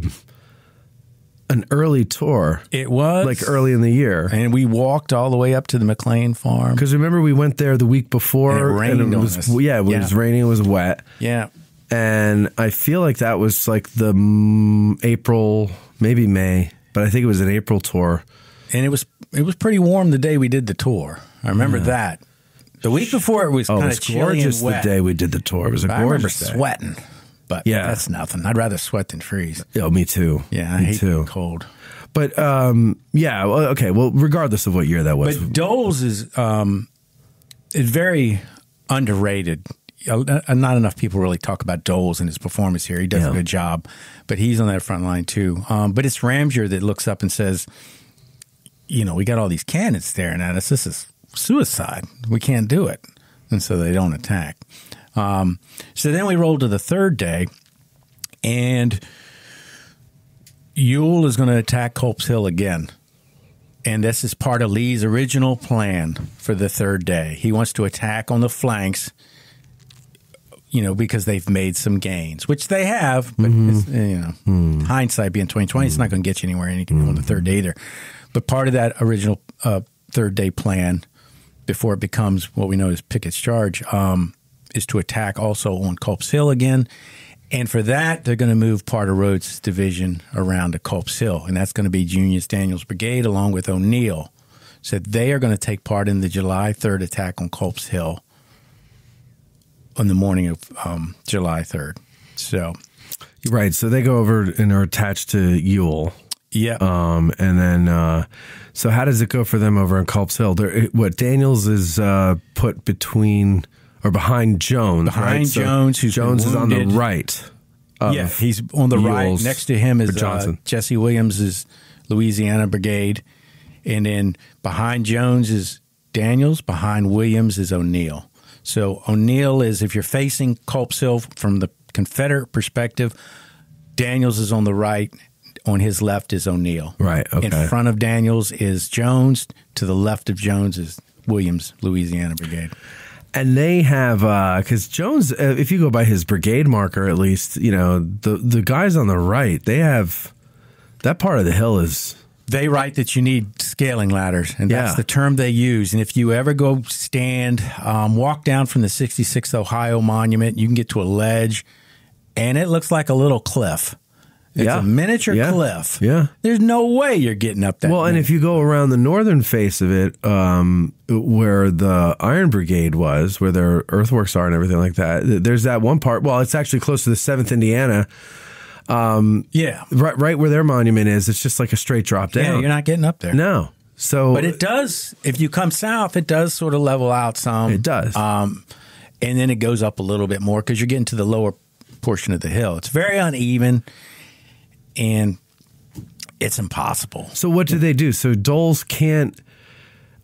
an early tour, it was like early in the year. and we walked all the way up to the McLean farm. Because remember, we went there the week before, And it rained on was us. yeah, it was Yeah. raining, it was wet, Yeah, and I feel like that was like the April, maybe May, but I think it was an April tour. and it was it was pretty warm the day we did the tour. I remember that. The week before it was Oh, kind of chilly gorgeous and wet. the day we did the tour. It was a I remember gorgeous day. sweating, but Yeah. that's nothing. I'd rather sweat than freeze. Oh, me too. Yeah, I me hate too. cold. But um, yeah, well, okay. Well, regardless of what year that was, But Doles' is um, is very underrated. Not enough people really talk about Doles' and his performance here. He does Yeah. a good job, but he's on that front line too. Um, but it's Ramseur that looks up and says, "You know, we got all these cannons staring at us. This is suicide. We can't do it." And so they don't attack. Um, so then we roll to the third day, and Ewell is going to attack Culp's Hill again. And this is part of Lee's original plan for the third day. He wants to attack on the flanks, you know, because they've made some gains, which they have. But it's, you know, hindsight being twenty twenty, it's not going to get you anywhere on the third day either. But part of that original uh, third day plan, before it becomes what we know as Pickett's charge, um, is to attack also on Culp's Hill again. And for that, they're going to move part of Rodes' division around to Culp's Hill, and that's going to be Junius Daniels' brigade along with O'Neal. So they are going to take part in the July 3rd attack on Culp's Hill on the morning of um, July 3rd. So, right? So they go over and are attached to Ewell. yeah. Um, and then, uh, so how does it go for them over on Culp's Hill? They're, what Daniels is uh, put between or behind Jones, Behind right? So Jones, who's been Jones is on the right. of yeah, he's on the right. Next to him is uh, Johnson. Jesse Williams' is Louisiana Brigade, and then behind Jones is Daniels. Behind Williams is O'Neal. So O'Neal is if you're facing Culp's Hill from the Confederate perspective, Daniels is on the right. On his left is O'Neal. Right, okay. In front of Daniels is Jones. To the left of Jones is Williams, Louisiana Brigade. And they have because Jones, uh, if you go by his brigade marker, at least you know the the guys on the right. They have that part of the hill is They write that you need scaling ladders, and that's Yeah. the term they use. And if you ever go stand, um, walk down from the 66th Ohio Monument, you can get to a ledge, and it looks like a little cliff. It's Yeah. a miniature Yeah. cliff. Yeah. There's no way you're getting up that. well. And if you go around the northern face of it, um, where the Iron Brigade was, where their earthworks are and everything like that, there's that one part. Well, it's actually close to the Seventh Indiana, yeah, right, right where their monument is. It's just like a straight drop down. yeah, you're not getting up there. No. So, But it does. If you come south, it does sort of level out some. It does. Um, and then it goes up a little bit more because you're getting to the lower portion of the hill. It's very uneven, and it's impossible. So what do they do? So Doles can't.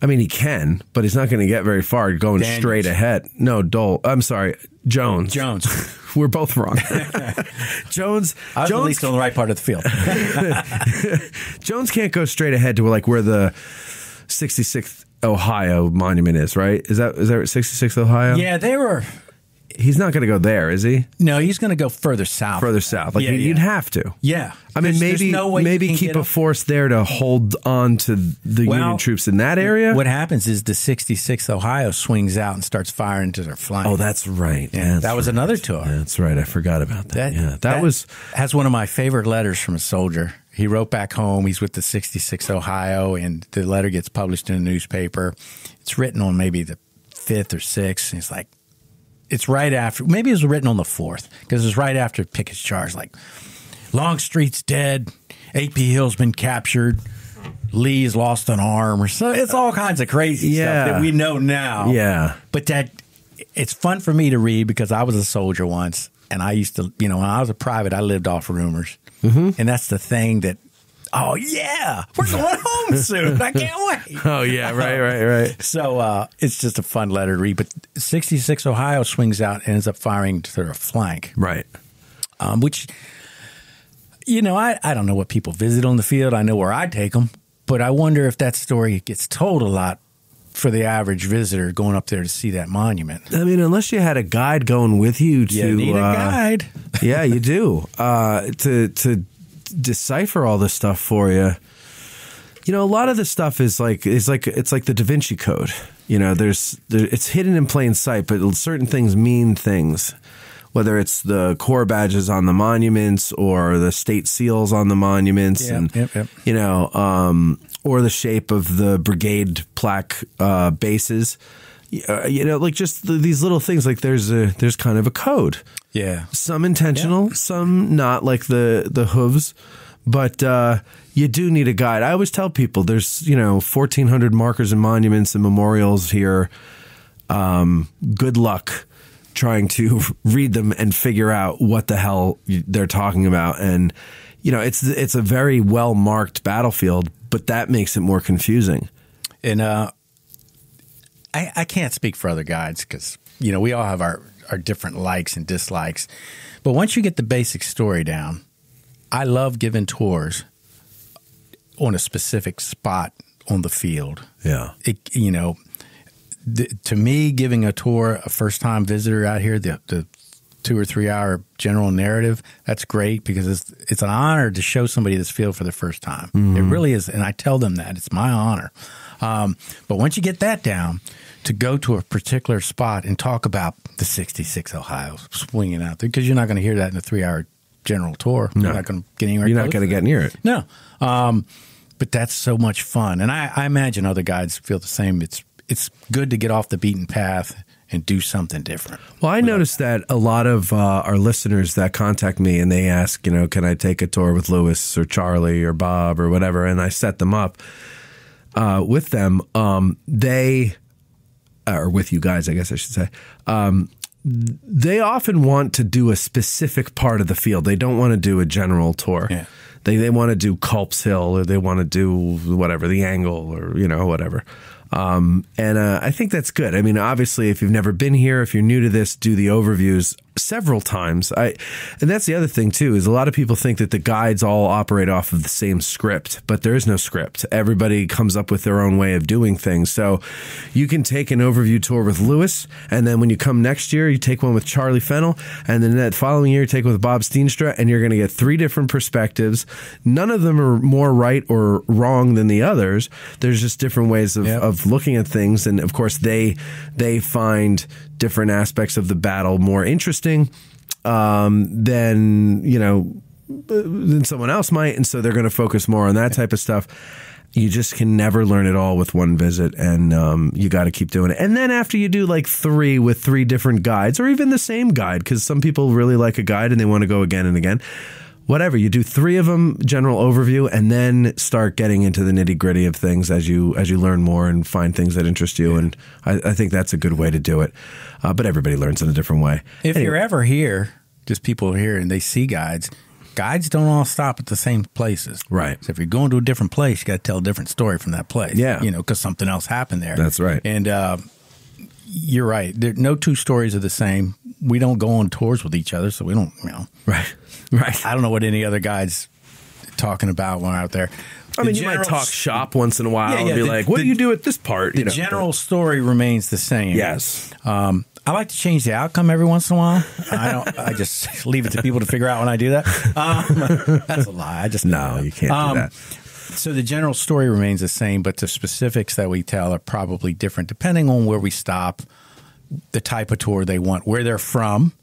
I mean, he can, but he's not going to get very far going Daniels. straight ahead. No, Dole. I'm sorry, Jones. Jones, We're both wrong. Jones. I was at Jones. least on the right part of the field. Jones can't go straight ahead to like where the 66th Ohio monument is. Right? Is that is that 66th Ohio? yeah, they were. He's not going to go there, is he? No, he's going to go further south. Further south. Like Yeah, you'd yeah. have to. Yeah, I mean, There's- there's maybe no maybe keep a force there to hold on to the Well, Union troops in that area. What happens is the 66th Ohio swings out and starts firing to their flank. Oh, that's right. Yeah, That's that was right. another tour. That's right. I forgot about that. That, yeah, that, was. has one of my favorite letters from a soldier. He wrote back home. He's with the 66 Ohio, and the letter gets published in a newspaper. It's written on maybe the fifth or sixth. And it's like, it's right after. Maybe it was written on the fourth because it was right after Pickett's charge. Like, Longstreet's dead. AP Hill's been captured. Lee's lost an arm, or so. It's all kinds of crazy Yeah. stuff that we know now. Yeah. But that it's fun for me to read because I was a soldier once, and I used to, you know, when I was a private, I lived off rumors, mm-hmm. and that's the thing that. Oh yeah, we're going home soon. I can't wait. Oh yeah, right, right, right. So uh, it's just a fun letter to read. But 66 Ohio swings out and ends up firing to their flank, Right. um, which You know, I, I don't know what people visit on the field. I know where I take them, but I wonder if that story gets told a lot for the average visitor going up there to see that monument. I mean, unless you had a guide going with you to You need a uh, guide. yeah, you do uh, to to decipher all this stuff for you. You know, a lot of the stuff is like is like it's like the Da Vinci Code. You know, there's there, it's hidden in plain sight, but certain things mean things. Whether it's the core badges on the monuments or the state seals on the monuments, Yeah, and yep, yep. you know, um, or the shape of the brigade plaque uh, bases. Uh, you know, like just the, these little things. Like there's a there's kind of a code Yeah. some intentional, some not, like the the hooves. But uh, you do need a guide. I always tell people there's you know 1,400 markers and monuments and memorials here. Um, good luck trying to read them and figure out what the hell they're talking about. And you know, it's it's a very well marked battlefield, but that makes it more confusing. And uh, I, I can't speak for other guides because, you know, we all have our, our different likes and dislikes. But once you get the basic story down, I love giving tours on a specific spot on the field. Yeah. It, you know, th- to me, giving a tour, a first time visitor out here, the, the two or three hour general narrative, that's great because it's, it's an honor to show somebody this field for the first time. It really is. And I tell them that it's my honor. Um, but once you get that down, to go to a particular spot and talk about the 66 Ohio swinging out there, because you're not going to hear that in a three hour general tour. You're not going to get anywhere. You're not going to get near it. No. Um, but that's so much fun. And I, I imagine other guides feel the same. It's it's good to get off the beaten path and do something different. Well, I noticed that a lot of uh, our listeners that contact me and they ask, you know, can I take a tour with Lewis or Charlie or Bob or whatever, and I set them up uh, with them. Um, they, or with you guys, I guess I should say. Um, they often want to do a specific part of the field. They don't want to do a general tour. Yeah. They they want to do Culp's Hill or they want to do whatever the angle or you know whatever. Um, and uh, I think that's good. I mean, obviously, if you've never been here, if you're new to this, do the overviews several times. I, and that's the other thing too is a lot of people think that the guides all operate off of the same script, but there is no script. Everybody comes up with their own way of doing things. So you can take an overview tour with Lewis, and then when you come next year, you take one with Charlie Fennell, and then that following year, you take one with Bob Steenstra, and you're going to get three different perspectives. None of them are more right or wrong than the others. There's just different ways of, Yep. of looking at things, and of course, they they find different aspects of the battle more interesting um, than you know than someone else might, and so they're going to focus more on that type of stuff. You just can never learn it all with one visit, and um, you got to keep doing it. And then after you do like three with three different guides, or even the same guide, because some people really like a guide and they want to go again and again. Whatever you do, three of them, general overview, and then start getting into the nitty gritty of things as you as you learn more and find things that interest you. And I, I think that's a good way to do it. Uh, but everybody learns in a different way. If Anyway. you're ever here, just people are here and they see guides, guides don't all stop at the same places. Right. So if you're going to a different place, you got to tell a different story from that place. Yeah. You know, because something else happened there. That's right. And uh, you're right. There, no two stories are the same. We don't go on tours with each other, so we don't, you know. Right. Right. I don't know what any other guys talking about when we're out there. I The mean, you might talk shop once in a while Yeah, and be the- like, "What the- do you do at this part?" The You know, general story remains the same. Yes. Um, I like to change the outcome every once in a while. I don't. I just leave it to people to figure out when I do that. Um, that's a lie. I just No, you can't do Um, that. So the general story remains the same, but the specifics that we tell are probably different depending on where we stop, the type of tour they want, where they're from.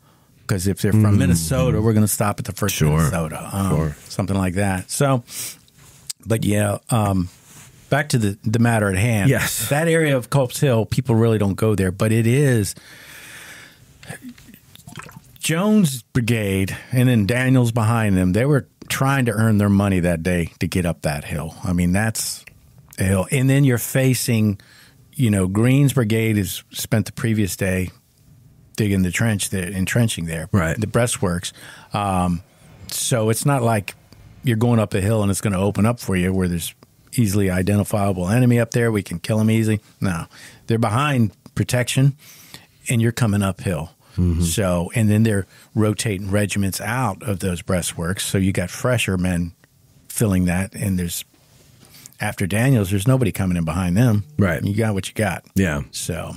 Because if they're from Minnesota, we're going to stop at the first Mm. Sure. Minnesota, um, Sure. something like that. So, but yeah, um, back to the the matter at hand. Yes. that area of Culp's Hill, people really don't go there, but it is Jones Brigade, and then Daniels behind them. They were trying to earn their money that day to get up that hill. I mean, that's a hill, and then you're facing, you know, Green's Brigade has spent the previous day digging the trench, the entrenching there, Right. The breastworks. Um, so it's not like you're going up a hill and it's going to open up for you where there's easily identifiable enemy up there. We can kill them easily. No, they're behind protection, and you're coming uphill. So, and then they're rotating regiments out of those breastworks. So you got fresher men filling that, and there's after Daniels, there's nobody coming in behind them. Right. You got what you got. Yeah. So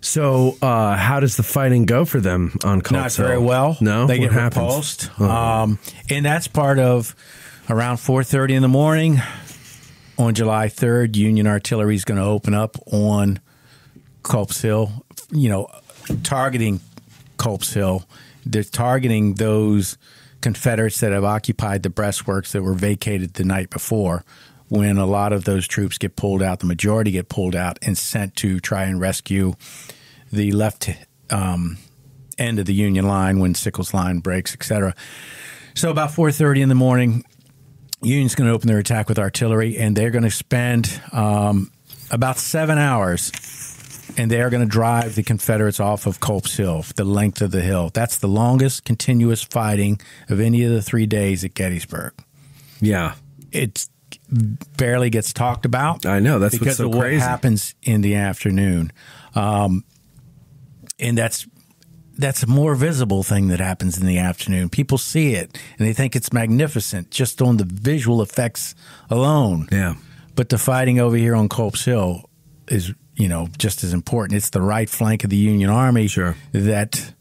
So, uh, how does the fighting go for them on Culp's not very well. No, they get happens? repulsed, Oh. um, and that's part of around four thirty in the morning on July third. Union artillery is going to open up on Culp's Hill. You know, targeting Culp's Hill. They're targeting those Confederates that have occupied the breastworks that were vacated the night before. When a lot of those troops get pulled out, the majority get pulled out and sent to try and rescue the left um, end of the Union line when Sickles line breaks, etc. So about 4:30 in the morning, Union's going to open their attack with artillery, and they're going to spend um, about seven hours, and they are going to drive the Confederates off of Culp's Hill, the length of the hill. That's the longest continuous fighting of any of the three days at Gettysburg. Yeah. It barely gets talked about. I know, that's what's because so of what happens in the afternoon, um, and that's that's a more visible thing that happens in the afternoon. People see it and they think it's magnificent just on the visual effects alone. Yeah. But the fighting over here on Culp's Hill is, you know, just as important. It's the right flank of the Union Army Sure. that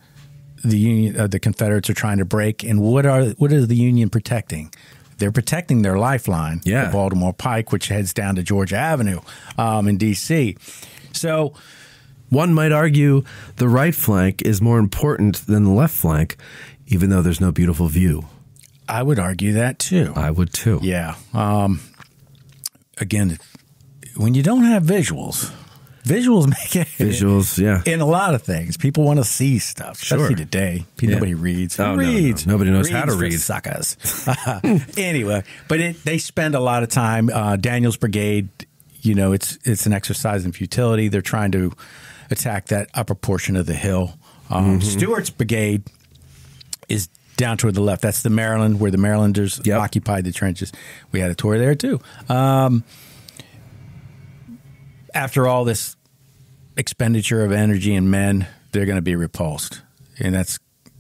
the Union, uh, the Confederates are trying to break. And what are what is the Union protecting? They're protecting their lifeline, Yeah. the Baltimore Pike, which heads down to Georgia Avenue um, in D.C. So One might argue the right flank is more important than the left flank, even though there's no beautiful view. I would argue that too. I would too. Yeah. Um, again, when you don't have visuals, visuals make it Visuals, yeah. in a lot of things. People want to see stuff, especially Sure. today. Yeah. Nobody reads. Oh, no, no. reads? Nobody knows how to read. Suckers. anyway, but it, they spend a lot of time. Uh, Daniel's brigade. You know, it's it's an exercise in futility. They're trying to attack that upper portion of the hill. Um, Mm-hmm. Steuart's brigade is down toward the left. That's the Maryland, where the Marylanders Yep. occupied the trenches. We had a tour there too. Um, after all this expenditure of energy and men, they're going to be repulsed, and that's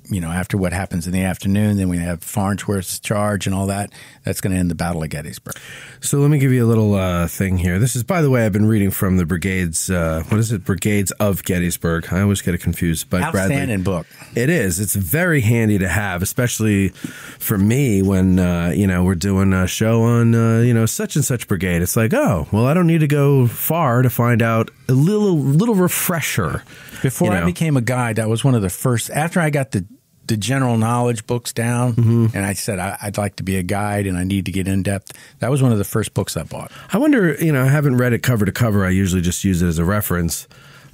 you know after what happens in the afternoon. Then we have Farnsworth's charge and all that. That's going to end the Battle of Gettysburg. So let me give you a little uh, thing here. This is, by the way, I've been reading from the Brigades. Uh, what is it? Brigades of Gettysburg. I always get it confused. By Outstanding Bradley. book. It is. It's very handy to have, especially for me when uh, you know we're doing a show on uh, you know such and such brigade. It's like, oh, well, I don't need to go far to find out a little little refresher. Before you I became a guide, that was one of the first. After I got the the general knowledge books down, Mm-hmm. and I said I, I'd like to be a guide and I need to get in depth. That was one of the first books I bought. I wonder, you know, I haven't read it cover to cover. I usually just use it as a reference.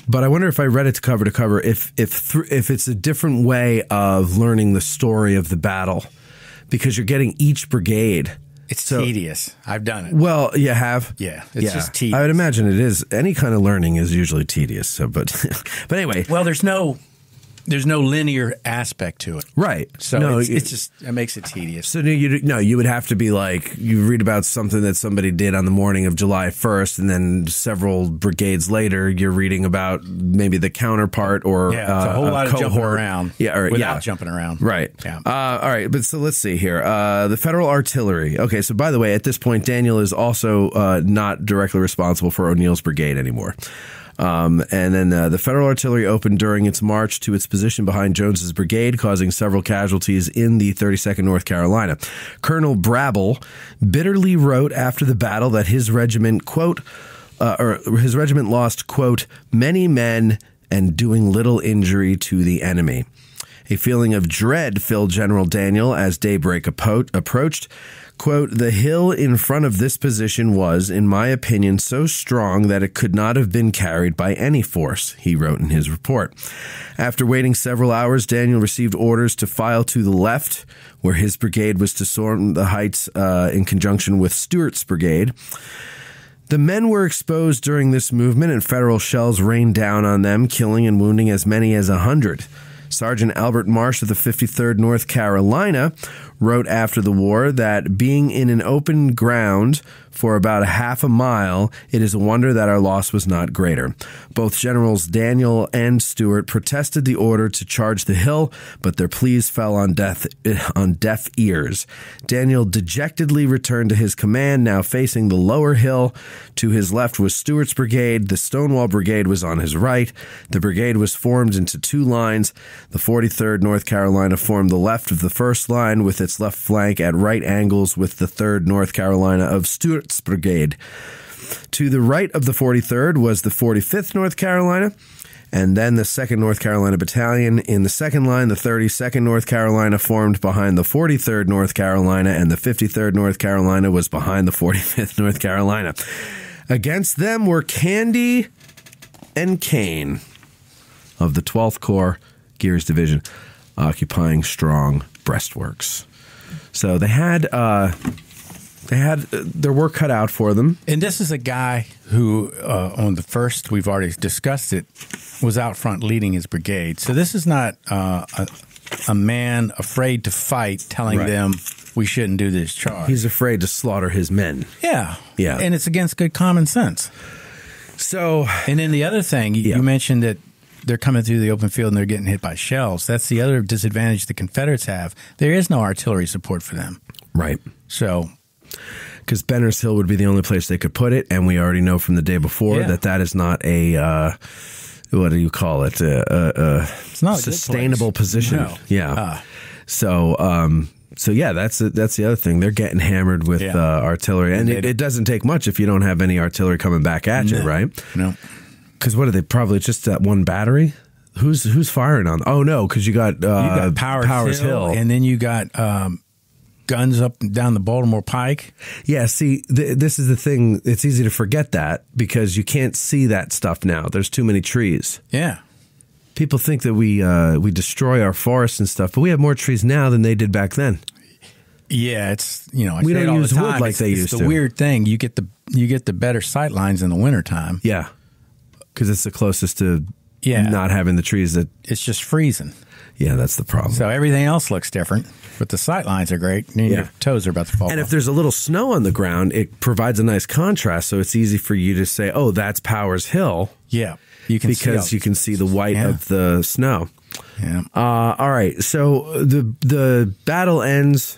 But I wonder if I read it to cover to cover, if if thr if it's a different way of learning the story of the battle, because you're getting each brigade. It's So- tedious. I've done it. Well, you have, Yeah, it's just tedious. I would imagine it is. Any kind of learning is usually tedious. So, but but anyway, Well, there's no there's no linear aspect to it. right? So no, it's, it- it's just it makes it tedious. So no, you no, you would have to be like you read about something that somebody did on the morning of July 1st, and then several brigades later, you're reading about maybe the counterpart or Yeah, it's a uh, whole lot of jumping cohort. around. Yeah, or, without yeah. jumping around. Right. Yeah. Uh, all right. But so let's see here. Uh, the federal artillery. Okay. So by the way, at this point, Daniel is also uh, not directly responsible for O'Neal's brigade anymore. Um, and then uh, the federal artillery opened during its march to its position behind Jones's brigade, causing several casualties in the 32nd North Carolina. Colonel Brabble bitterly wrote after the battle that his regiment, quote, uh, or his regiment lost, quote, many men and doing little injury to the enemy. A feeling of dread filled General Daniel as daybreak approached. Quote, the hill in front of this position was, in my opinion, so strong that it could not have been carried by any force, he wrote in his report. After waiting several hours, Daniel received orders to file to the left, where his brigade was to storm the heights uh, in conjunction with Steuart's brigade. The men were exposed during this movement, and federal shells rained down on them, killing and wounding as many as a hundred. Sergeant Albert Marsh of the 53rd North Carolina wrote after the war that being in an open ground for about a half a mile, it is a wonder that our loss was not greater. Both Generals Daniel and Steuart protested the order to charge the hill, but their pleas fell on death eh, on deaf ears. Daniel dejectedly returned to his command, now facing the lower hill. To his left was Steuart's brigade. The Stonewall Brigade was on his right. The brigade was formed into two lines. The 43rd North Carolina formed the left of the first line with its left flank at right angles with the 3rd North Carolina of Brigade. To the right of the 43rd was the 45th North Carolina, and then the 2nd North Carolina Battalion. In the second line, the 32nd North Carolina formed behind the 43rd North Carolina, and the 53rd North Carolina was behind the 45th North Carolina. Against them were Candy and Kane of the 12th Corps Geary's Division, occupying strong breastworks. So they had uh, they had uh, their work cut out for them. And this is a guy who, uh, on the first, we've already discussed it, was out front leading his brigade. So this is not uh, a, a man afraid to fight telling Right. them we shouldn't do this charge. He's afraid to slaughter his men. yeah. Yeah. And it's against good common sense. So And then the other thing, you- Yeah. you mentioned that they're coming through the open field and they're getting hit by shells. That's the other disadvantage the Confederates have. There is no artillery support for them. right, So because Benner's Hill would be the only place they could put it, and we already know from the day before Yeah. that that is not a uh, what do you call it? A, a, a It's not sustainable position. No. Yeah. Ah. so. Um, so yeah, that's that's the other thing. They're getting hammered with Yeah. uh, artillery, and And it, it doesn't take much if you don't have any artillery coming back at you, right? no. Because what are they? Probably just that one battery. Who's who's firing on? Oh no, because you got uh, You got Powers, Powers Hill, Hill, and then you got um, guns up and down the Baltimore Pike. Yeah, see, th- this is the thing. It's easy to forget that because you can't see that stuff now. There's too many trees. Yeah. People think that we uh, we destroy our forests and stuff, but we have more trees now than they did back then. Yeah, it's you know I We don't all use the wood like it's, they it's used the to. weird thing you get the you get the better sight lines in the wintertime. Yeah, because it's the closest to Yeah. not having the trees that. It's just freezing, Yeah, that's the problem. so everything else looks different. But the sight lines are great. And Yeah. Your toes are about to fall. and if there's a little snow on the ground, it provides a nice contrast, so it's easy for you to say, "Oh, that's Powers Hill," yeah, you can because see you can see the white Yeah. of the snow. Yeah. Uh, all right. So the the battle ends.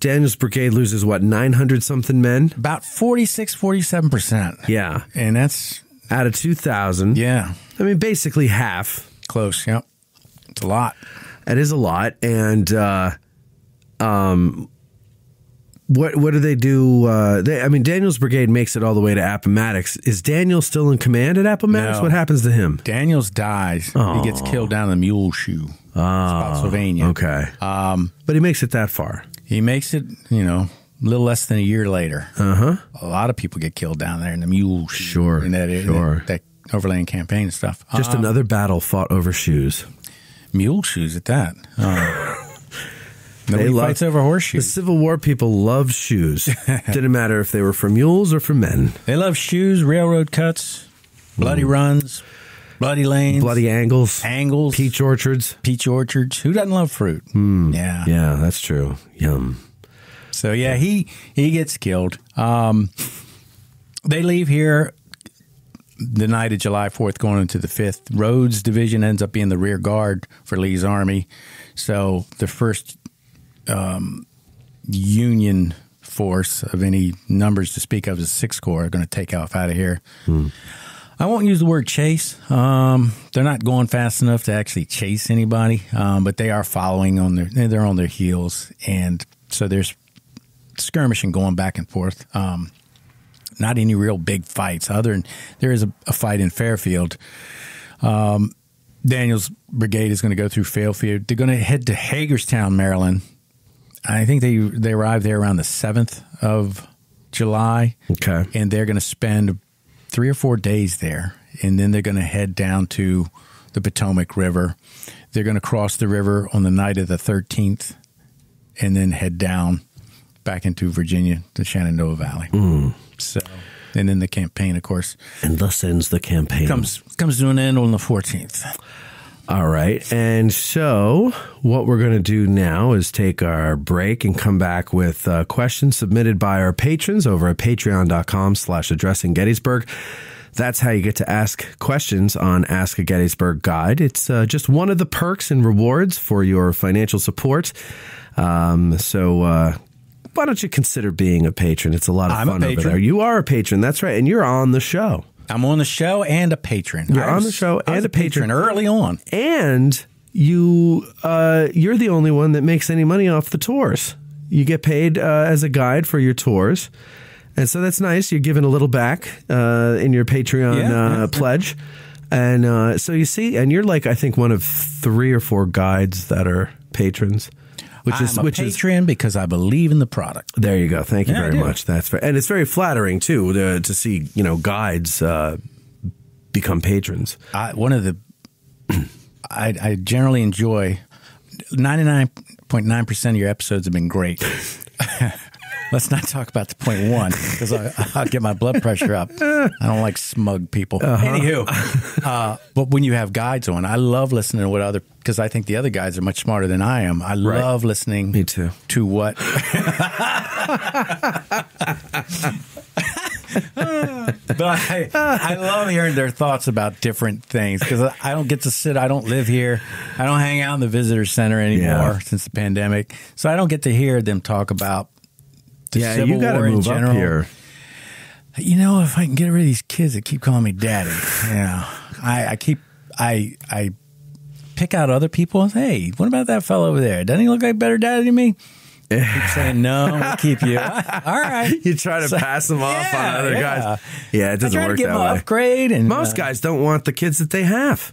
Daniel's brigade loses what nine hundred something men. about 46, 47 percent. Yeah, and that's out of two thousand. yeah I mean basically half. close. Yep, it's a lot. it is a lot. And uh, um, what what do they do? Uh, they, I mean, Daniel's brigade makes it all the way to Appomattox. Is Daniel still in command at Appomattox? No. What happens to him? Daniels dies. He gets killed down in the Mule Shoe, Spotsylvania. Okay, Um, but he makes it that far. he makes it, you know, a little less than a year later. Uh huh. A lot of people get killed down there in the Mule Shoe. Sure, in that, sure. that, that overland campaign and stuff. Just Uh, another battle fought over shoes. mule shoes at that. Uh, nobody love- fights over The. Civil War people loved shoes. Didn't matter if they were for mules or for men. They love shoes, railroad cuts, bloody runs, bloody lanes, Mm. Bloody angles, angles, peach orchards. peach orchards. Who doesn't love fruit? Yeah. Yeah, that's true. Yum. So yeah, he he gets killed. Um, they leave here the night of July fourth, going into the fifth. Rodes Division ends up being the rear guard for Lee's army. So the first um, Union force of any numbers to speak of is Sixth Corps are going to take off out of here. I won't use the word chase. Um, they're not going fast enough to actually chase anybody, um, but they are following on their. They're on their heels, and so there's skirmishing going back and forth. Um, not any real big fights. Other than there is a, a fight in Fairfield. Um, Daniel's brigade is going to go through Fairfield. They're going to head to Hagerstown, Maryland. I think they they arrive there around the seventh of July Okay. and they're going to spend three or four days there, and then they're going to head down to the Potomac River. They're going to cross the river on the night of the 13th, and then head down back into Virginia, the Shenandoah Valley. Mm. So, and then the campaign, of course, And thus ends the campaign. comes comes to an end on the 14th. All right. And so, what we're going to do now is take our break and come back with uh, questions submitted by our patrons over at patreon.com slash addressing Gettysburg. That's how you get to ask questions on Ask a Gettysburg Guide. It's uh, just one of the perks and rewards for your financial support. Um, so, uh, why don't you consider being a patron? It's a lot of I'm fun over there. You are a patron. That's right. And you're on the show. I'm on the show and a patron. You're I on the show and a patron. early on. and you uh, you're the only one that makes any money off the tours. You get paid uh, as a guide for your tours, and so that's nice. You're giving a little back uh, in your Patreon Yeah, uh, pledge, and uh, so you see, and you're like I think one of three or four guides that are patrons, which is which is patron because I believe in the product. there you go. Thank you Yeah, very much. That's fair. and it's very flattering too to, to see you know guides uh, become patrons. I, one of the I, I generally enjoy. Ninety nine point nine percent of your episodes have been great. Let's not talk about the point one because I'll get my blood pressure up. I don't like smug people. Uh-huh. Anywho, uh, but when you have guides on, I love listening to what other because I think the other guys are much smarter than I am. I love listening. Me too. To what? but I, I love hearing their thoughts about different things because I don't get to sit. I don't live here. I don't hang out in the visitor center anymore Yeah. since the pandemic, so I don't get to hear them talk about the yeah, Civil you got to War in move general. up here. You know, if I can get rid of these kids that keep calling me daddy, yeah, I, I keep I I pick out other people. and say, Hey, what about that fellow over there? Doesn't he look like better daddy than me? keep saying no. Gonna keep you. All right. You try to So- pass them off Yeah, on other yeah. guys. Yeah, it doesn't try to work get that way. upgrade, and Most uh, guys don't want the kids that they have.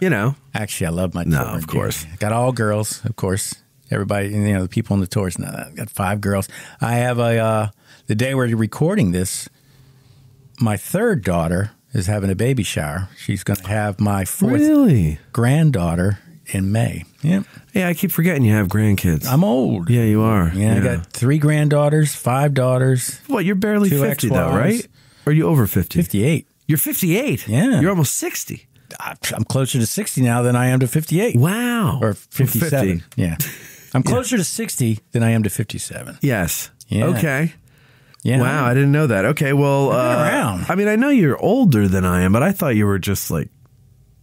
You know, Actually, I love my No, children, of course. Got all girls, of course. Everybody, you know, the people on the tours. Now, I got five girls. I have a uh, the day we're recording this. My third daughter is having a baby shower. She's going to have my fourth really. granddaughter in May. Yeah, Yeah, I keep forgetting you have grandkids. I'm old. yeah, you are. Yeah, I got three granddaughters, five daughters, what? You're barely 50 though, right? Or are you over fifty? fifty-eight. You're fifty-eight. Yeah. you're almost sixty. I- I'm closer to sixty now than I am to fifty-eight. Wow, Or fifty-seven. 50. Yeah, I'm closer to sixty than I am to fifty-seven. Yes. Yeah. Okay. Yeah. Wow, I didn't know that. Okay, well, I've uh, around. I mean, I know you're older than I am, but I thought you were just like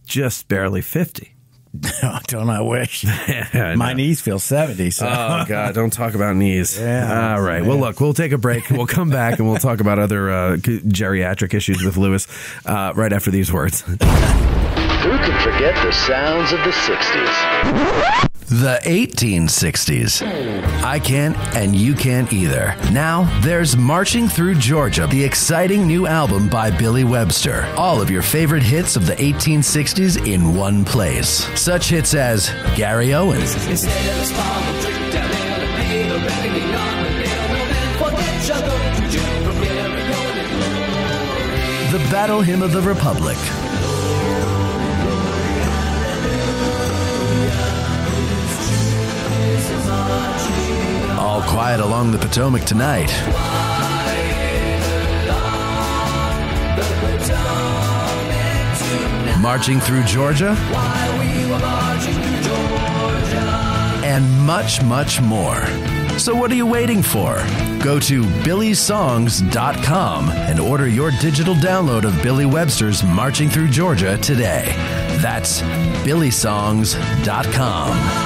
just barely fifty. Don't I wish? I My knees feel 70. So Oh God! Don't talk about knees. Yeah. All right. Well, look, we'll take a break. We'll come back and we'll talk about other uh, geriatric issues with Lewis uh, right after these words. Who can forget the sounds of the 60s? The 1860s. I can't, and you can't either. Now, there's Marching Through Georgia, the exciting new album by Billy Webster. All of your favorite hits of the 1860s in one place. Such hits as Gary Owens, The Battle Hymn of the Republic. All quiet along the Potomac tonight. Marching through Georgia. And much, much more. So, what are you waiting for? Go to billysongs.com and order your digital download of Billy Webster's Marching Through Georgia today. That's billysongs.com.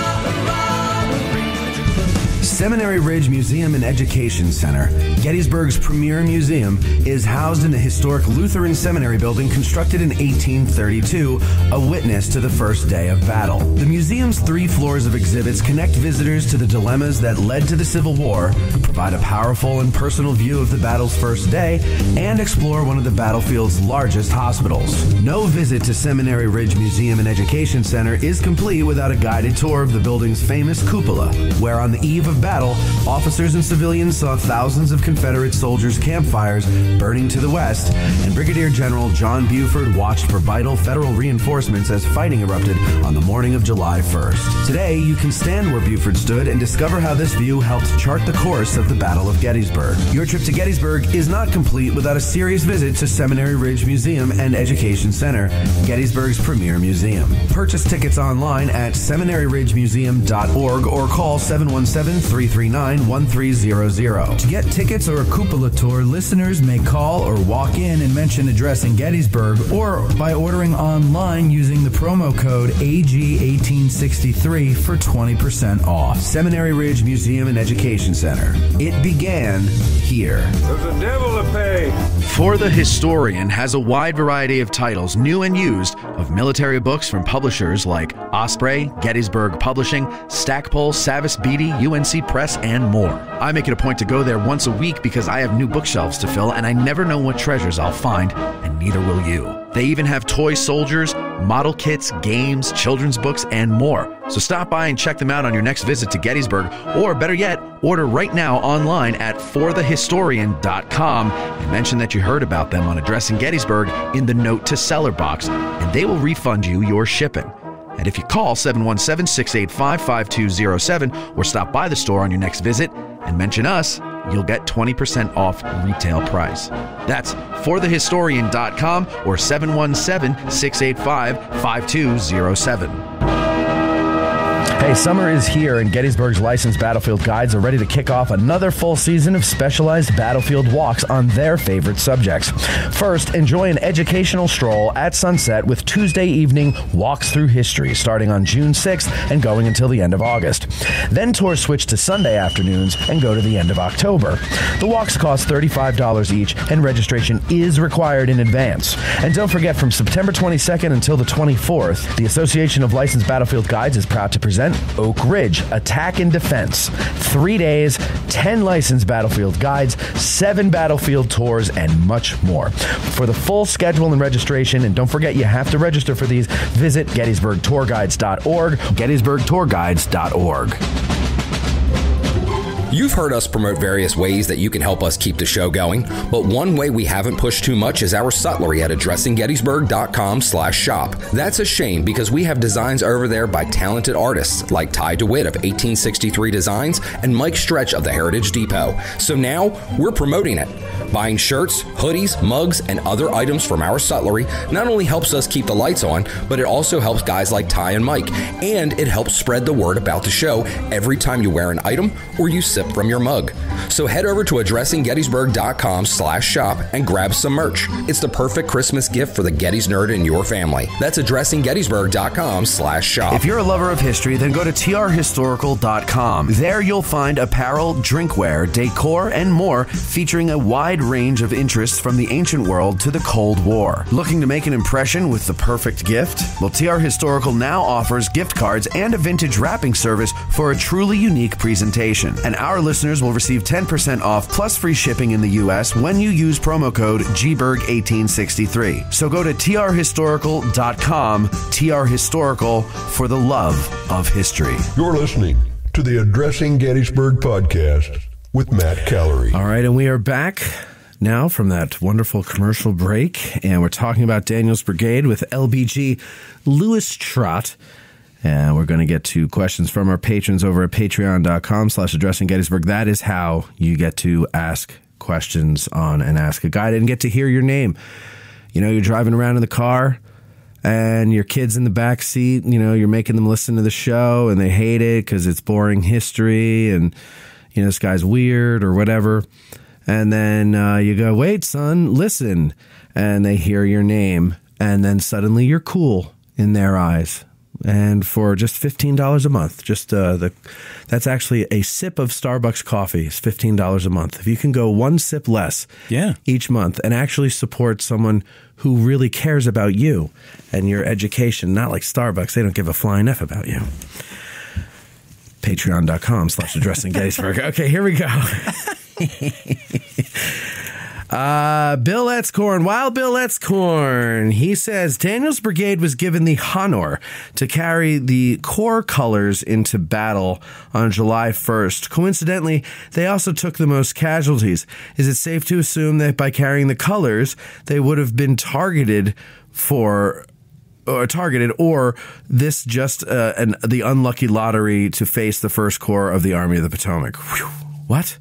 Seminary Ridge Museum and Education Center, Gettysburg's premier museum, is housed in the historic Lutheran Seminary building constructed in 1832, a witness to the first day of battle. The museum's three floors of exhibits connect visitors to the dilemmas that led to the Civil War, provide a powerful and personal view of the battle's first day, and explore one of the battlefield's largest hospitals. No visit to Seminary Ridge Museum and Education Center is complete without a guided tour of the building's famous cupola, where on the eve of battle, officers and civilians saw thousands of Confederate soldiers' campfires burning to the west, and Brigadier General John Buford watched for vital federal reinforcements as fighting erupted on the morning of July 1st. Today, you can stand where Buford stood and discover how this view helped chart the course of the Battle of Gettysburg. Your trip to Gettysburg is not complete without a serious visit to Seminary Ridge Museum and Education Center, Gettysburg's premier museum. Purchase tickets online at seminaryridgemuseum.org or call 717-339-1300. To get tickets or a cupola tour, listeners may call or walk in and mention Addressing Gettysburg or by ordering online using the promo code AG1863 for 20% off. Seminary Ridge Museum and Education Center. It began here. There's a devil to pay. For the Historian has a wide variety of titles, new and used, of military books from publishers like Osprey, Gettysburg Publishing, Stackpole, Savas Beatie, UNC Press, and more. I make it a point to go there once a week because I have new bookshelves to fill and I never know what treasures I'll find, and neither will you. They even have toy soldiers, model kits, games, children's books, and more. So stop by and check them out on your next visit to Gettysburg, or better yet, order right now online at forthehistorian.com and mention that you heard about them on Addressing Gettysburg in the Note to Seller box, and they will refund you your shipping. And if you call 717 685 5207 or stop by the store on your next visit and mention us, you'll get 20% off retail price. That's forthehistorian.com or 717 685 5207. Hey, summer is here, and Gettysburg's licensed battlefield guides are ready to kick off another full season of specialized battlefield walks on their favorite subjects. First, enjoy an educational stroll at sunset with Tuesday evening walks through history starting on June 6th and going until the end of August. Then tours switch to Sunday afternoons and go to the end of October. The walks cost $35 each, and registration is required in advance. And don't forget, from September 22nd until the 24th, the Association of Licensed Battlefield Guides is proud to present Oak Ridge Attack and Defense. Three days, 10 licensed battlefield guides, seven battlefield tours, and much more. For the full schedule and registration, and don't forget you have to register for these, visit GettysburgTourGuides.org, GettysburgTourGuides.org. You've heard us promote various ways that you can help us keep the show going, but one way we haven't pushed too much is our sutlery at addressinggettysburg.com slash shop. That's a shame because we have designs over there by talented artists like Ty DeWitt of 1863 Designs and Mike Stretch of the Heritage Depot. So now we're promoting it. Buying shirts, hoodies, mugs, and other items from our sutlery not only helps us keep the lights on, but it also helps guys like Ty and Mike, and it helps spread the word about the show every time you wear an item or you sip from your mug. So head over to addressinggettysburg.com slash shop and grab some merch. It's the perfect Christmas gift for the Gettys nerd in your family. That's addressinggettysburg.com slash shop. If you're a lover of history, then go to trhistorical.com. There you'll find apparel, drinkware, decor, and more featuring a wide range of interests from the ancient world to the Cold War. Looking to make an impression with the perfect gift? Well, TR Historical now offers gift cards and a vintage wrapping service for a truly unique presentation. And our listeners will receive 10% off plus free shipping in the U.S. when you use promo code GBERG1863. So go to trhistorical.com, TR Historical, for the love of history. You're listening to the Addressing Gettysburg podcast with Matt Callery. All right, and we are back now from that wonderful commercial break, and we're talking about Daniels Brigade with LBG Lewis Trott. And we're going to get to questions from our patrons over at patreon.com slash addressing Gettysburg. That is how you get to ask questions on and ask a guy didn't get to hear your name. You know, you're driving around in the car and your kids in the back seat, you know, you're making them listen to the show and they hate it because it's boring history and, you know, this guy's weird or whatever. And then uh, you go, wait, son, listen. And they hear your name. And then suddenly you're cool in their eyes and for just fifteen dollars a month, just uh, the that's actually a sip of Starbucks coffee is fifteen dollars a month. If you can go one sip less, yeah. each month, and actually support someone who really cares about you and your education, not like Starbucks, they don't give a flying f about you. Patreon.com slash addressing Gettysburg. Okay, here we go. Uh, Bill Etzcorn, Wild Bill Etzcorn, he says Daniel's brigade was given the honor to carry the corps colors into battle on July 1st. Coincidentally, they also took the most casualties. Is it safe to assume that by carrying the colors, they would have been targeted for or targeted, or this just uh, an, the unlucky lottery to face the first corps of the Army of the Potomac? Whew. What?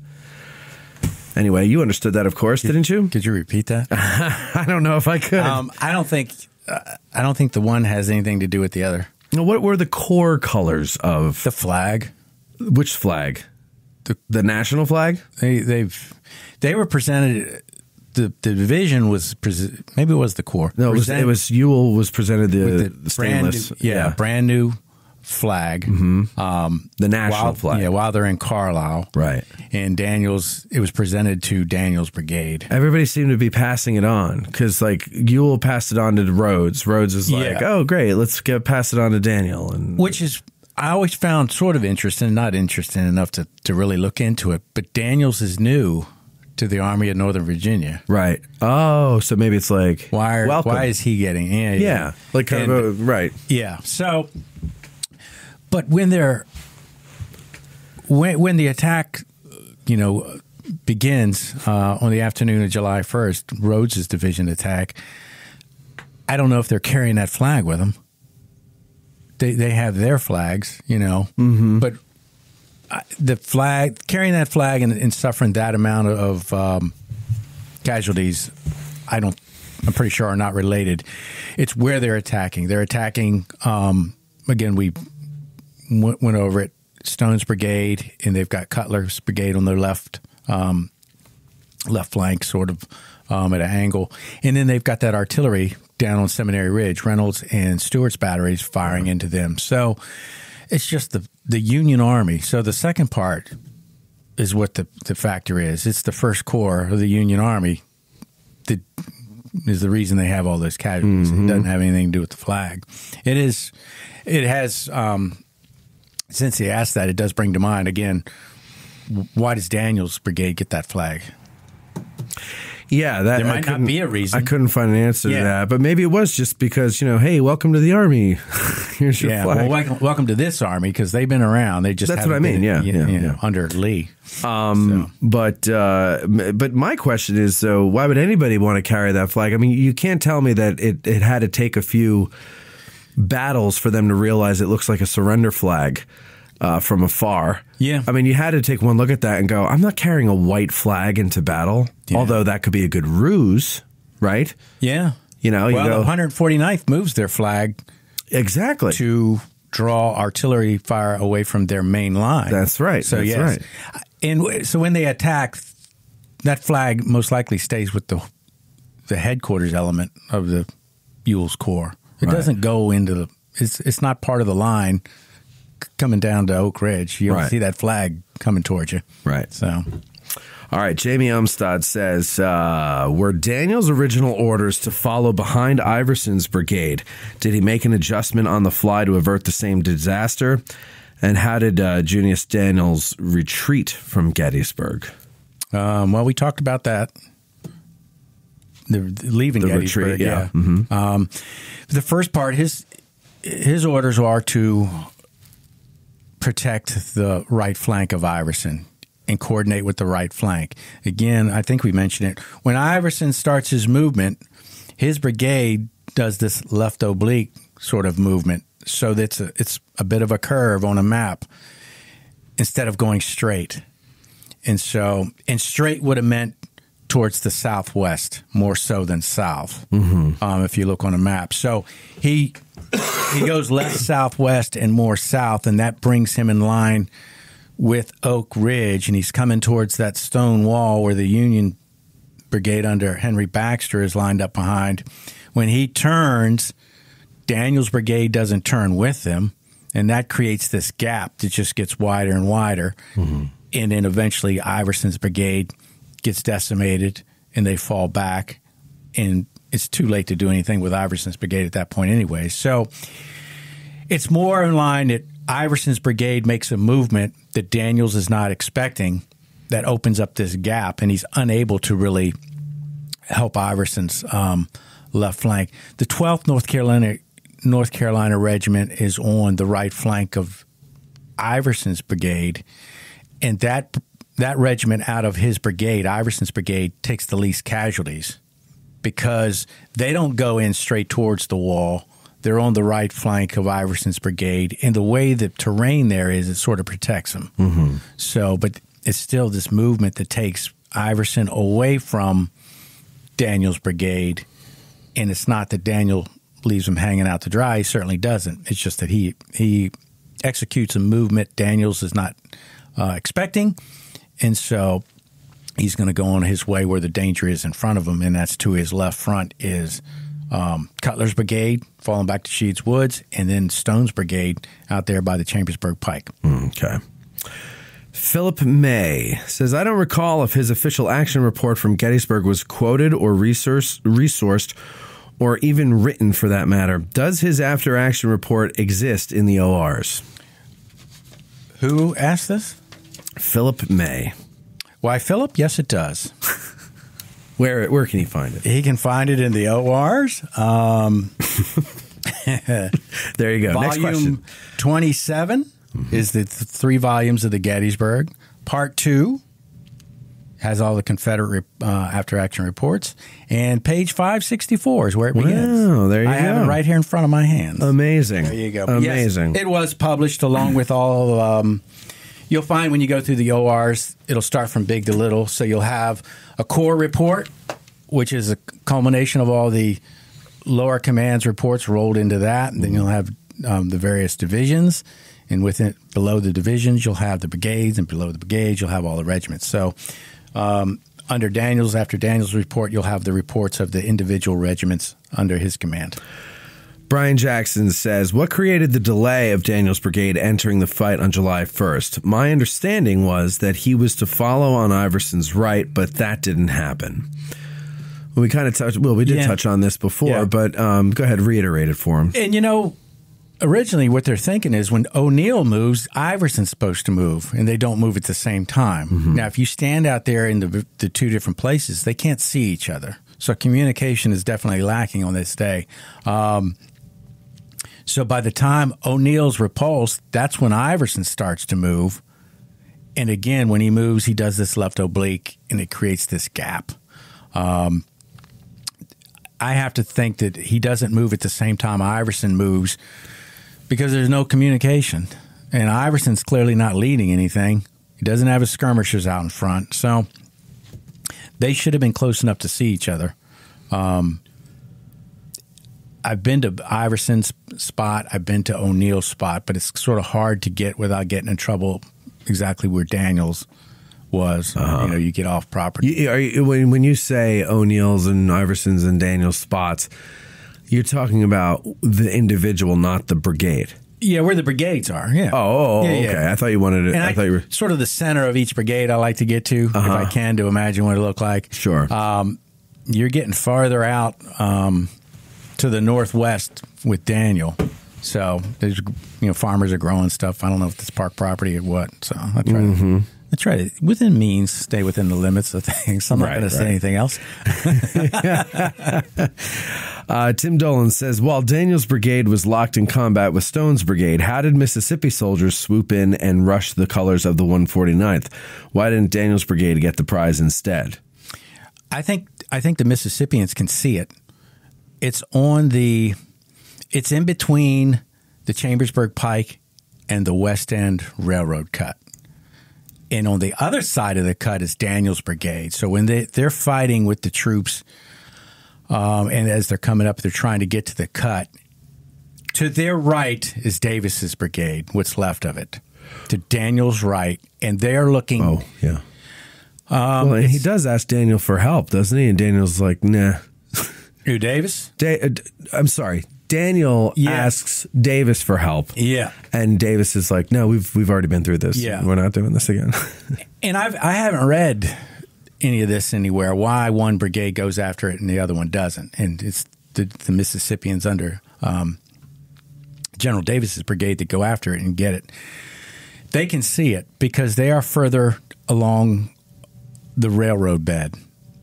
Anyway, you understood that, of course, didn't you? Could you repeat that? I don't know if I could. Um, I don't think uh, I don't think the one has anything to do with the other. Now, what were the corps colors of the flag? Which flag? The, the national flag? They they've they were presented. The, the division was pres- maybe it was the corps. No, it was, it was Ewell was presented the, With the brand stainless. new, yeah, brand new flag. Mhm. Um, The national while, flag. Yeah, while they're in Carlisle, Right. And Daniels, it was presented to Daniels Brigade. Everybody seemed to be passing it on because, like, Ewell passed it on to Rodes. Rodes is like, Yeah. "Oh, great, let's get pass it on to Daniel." And which is I always found sort of interesting, not interesting enough to, to really look into it. But Daniels is new to the Army of Northern Virginia. right. Oh, so maybe it's like Why? Are, why is he getting? Yeah, yeah, like kind And- of a, right. Yeah. So, but when they're when when the attack, you know, begins uh, on the afternoon of July first, Rodes's division attack. I don't know if they're carrying that flag with them. They they have their flags, you know, Mm-hmm. but I- the flag carrying that flag and, and suffering that amount of um, casualties, I don't. I'm pretty sure are not related. It's where they're attacking. They're attacking. Um, again, we went, went over it. Stone's brigade, and they've got Cutler's brigade on their left, um, left flank, sort of um, at an angle, and then they've got that artillery down on Seminary Ridge. Reynolds and Stewart's batteries firing into them. So it's just the the Union Army. So the second part is what the the factor is. It's the First Corps of the Union Army that is the reason they have all those casualties. It doesn't have anything to do with the flag. It is. It has. Um, since he asked that, it does bring to mind again. Why does Daniel's brigade get that flag? Yeah, that There might not be a reason. I couldn't find an answer Yeah. to that, but maybe it was just because you know, hey, welcome to the army. Here's your yeah, flag. well, welcome, welcome to this army because they've been around. They just That's what I mean, been, yeah, you- yeah, you know, yeah. under Lee. Um, but uh, but my question is, though, why would anybody want to carry that flag? I mean, you can't tell me that it, it had to take a few battles for them to realize it looks like a surrender flag uh, from afar. Yeah. I mean, you had to take one look at that and go, I'm not carrying a white flag into battle, although that could be a good ruse, right? Yeah, You know, you go the 149th moves their flag exactly to draw artillery fire away from their main line. That's right, So that's yes, right. and so when they attack, that flag most likely stays with the the headquarters element of the Ewell's Corps. It Right. doesn't go into the. It's it's not part of the line coming down to Oak Ridge. You don't Right. see that flag coming towards you. Right. So All right, Jamie Umstad says, uh, were Daniel's original orders to follow behind Iverson's brigade? Did he make an adjustment on the fly to avert the same disaster? And how did uh, Junius Daniels retreat from Gettysburg? Um, well, we talked about that. The, leaving The Gettysburg, retreat, yeah. yeah. Mhm. Um, the first part, his his orders are to protect the right flank of Iverson and coordinate with the right flank. Again, I think we mentioned it. When Iverson starts his movement, his brigade does this left oblique sort of movement, so that it's a, it's a bit of a curve on a map instead of going straight. And so, and straight would have meant towards the southwest more so than south. Mm-hmm. Um, if you look on a map, so he he goes less southwest and more south, and that brings him in line with Oak Ridge, and he's coming towards that stone wall where the Union Brigade under Henry Baxter is lined up behind. When he turns, Daniel's brigade doesn't turn with him, and that creates this gap that just gets wider and wider. And then eventually, Iverson's brigade gets decimated, and they fall back, and it's too late to do anything with Iverson's brigade at that point, anyway. So it's more in line that Iverson's brigade makes a movement that Daniels is not expecting that opens up this gap, and he's unable to really help Iverson's um, left flank. The 12th North Carolina North Carolina Regiment is on the right flank of Iverson's brigade, and that that regiment out of his brigade, Iverson's brigade, takes the least casualties because they don't go in straight towards the wall. They're on the right flank of Iverson's brigade, and the way the terrain there is, it sort of protects them. Mm-hmm. So, but it's still this movement that takes Iverson away from Daniel's brigade, and it's not that Daniel leaves him hanging out to dry. He certainly doesn't. It's just that he he executes a movement Daniels is not uh, expecting, and so he's going to go on his way where the danger is in front of him, and that's to his left front is um, Cutler's brigade falling back to Sheads Woods, and then Stone's brigade out there by the Chambersburg Pike. Okay. Philip May says, I don't recall if his official action report from Gettysburg was quoted or resource, resourced or even written for that matter. Does his after action report exist in the ORs? Who asked this? Philip May. Why, Philip? Yes, it does. where where can he find it? He can find it in the ORs. Um, there you go. Volume Next question. 27 is the th- three volumes of the Gettysburg. Part two has all the Confederate re- uh, after action reports. And page 564 is where it begins. Wow, there you I go. have it right here in front of my hands. Amazing. There you go. Amazing. Yes, it was published along with all. Um, you'll find when you go through the ORs, it'll start from big to little. So you'll have a corps report, which is a culmination of all the lower commands reports rolled into that. And then you'll have um, the various divisions. And within below the divisions, you'll have the brigades, and below the brigades, you'll have all the regiments. So, um, under Daniels, after Daniels' report, you'll have the reports of the individual regiments under his command. Brian Jackson says, What created the delay of Daniel's brigade entering the fight on July 1st? My understanding was that he was to follow on Iverson's right, but that didn't happen. Well, we kind of touched, well, we did Yeah. touch on this before, Yeah. but um, go ahead, reiterate it for him. And you know, originally what they're thinking is when O'Neal moves, Iverson's supposed to move, and they don't move at the same time. Now, if you stand out there in the, the two different places, they can't see each other. So communication is definitely lacking on this day. Um, so by the time O'Neal's repulsed, that's when Iverson starts to move. And again, when he moves, he does this left oblique, and it creates this gap. Um, I have to think that he doesn't move at the same time Iverson moves because there's no communication. And Iverson's clearly not leading anything. He doesn't have his skirmishers out in front. So they should have been close enough to see each other. Um, I've been to Iverson's spot, I've been to O'Neal's spot, but it's sort of hard to get without getting in trouble exactly where Daniels was. You know, you get off property. You, are you, when, when you say O'Neal's and Iverson's and Daniel's spots, you're talking about the individual, not the brigade. Yeah, where the brigades are. Yeah. Oh, oh, Yeah, okay. yeah. I thought you wanted to. I, I, thought you were. sort of the center of each brigade. I like to get to if Uh-huh. I can to imagine what it looked like. Sure. Um, you're getting farther out um, to the northwest with Daniel. So there's you know farmers are growing stuff. I don't know if it's park property or what. So I try Mhm. to. I try to, within means, stay within the limits of things. I'm not Right, going to say anything else. Uh, Tim Dolan says, while Daniel's brigade was locked in combat with Stone's brigade, how did Mississippi soldiers swoop in and rush the colors of the 149th? Why didn't Daniel's brigade get the prize instead? I think I think the Mississippians can see it. It's on the it's in between the Chambersburg Pike and the Western Railroad cut. And on the other side of the cut is Daniel's brigade. So when they, they're fighting with the troops, um, and as they're coming up, they're trying to get to the cut. To their right is Davis's brigade, what's left of it. To Daniel's right, and they're looking. Oh, yeah. Um, well, and he does ask Daniel for help, doesn't he? And Daniel's like, nah. Who, Davis? Da- uh, I'm sorry. Daniel Yeah. asks Davis for help. Yeah. And Davis is like, no, we've we've already been through this. Yeah. We're not doing this again. And I've I haven't read any of this anywhere. Why one brigade goes after it and the other one doesn't, and it's the, the Mississippians under um, General Davis's brigade that go after it and get it. They can see it because they are further along the railroad bed.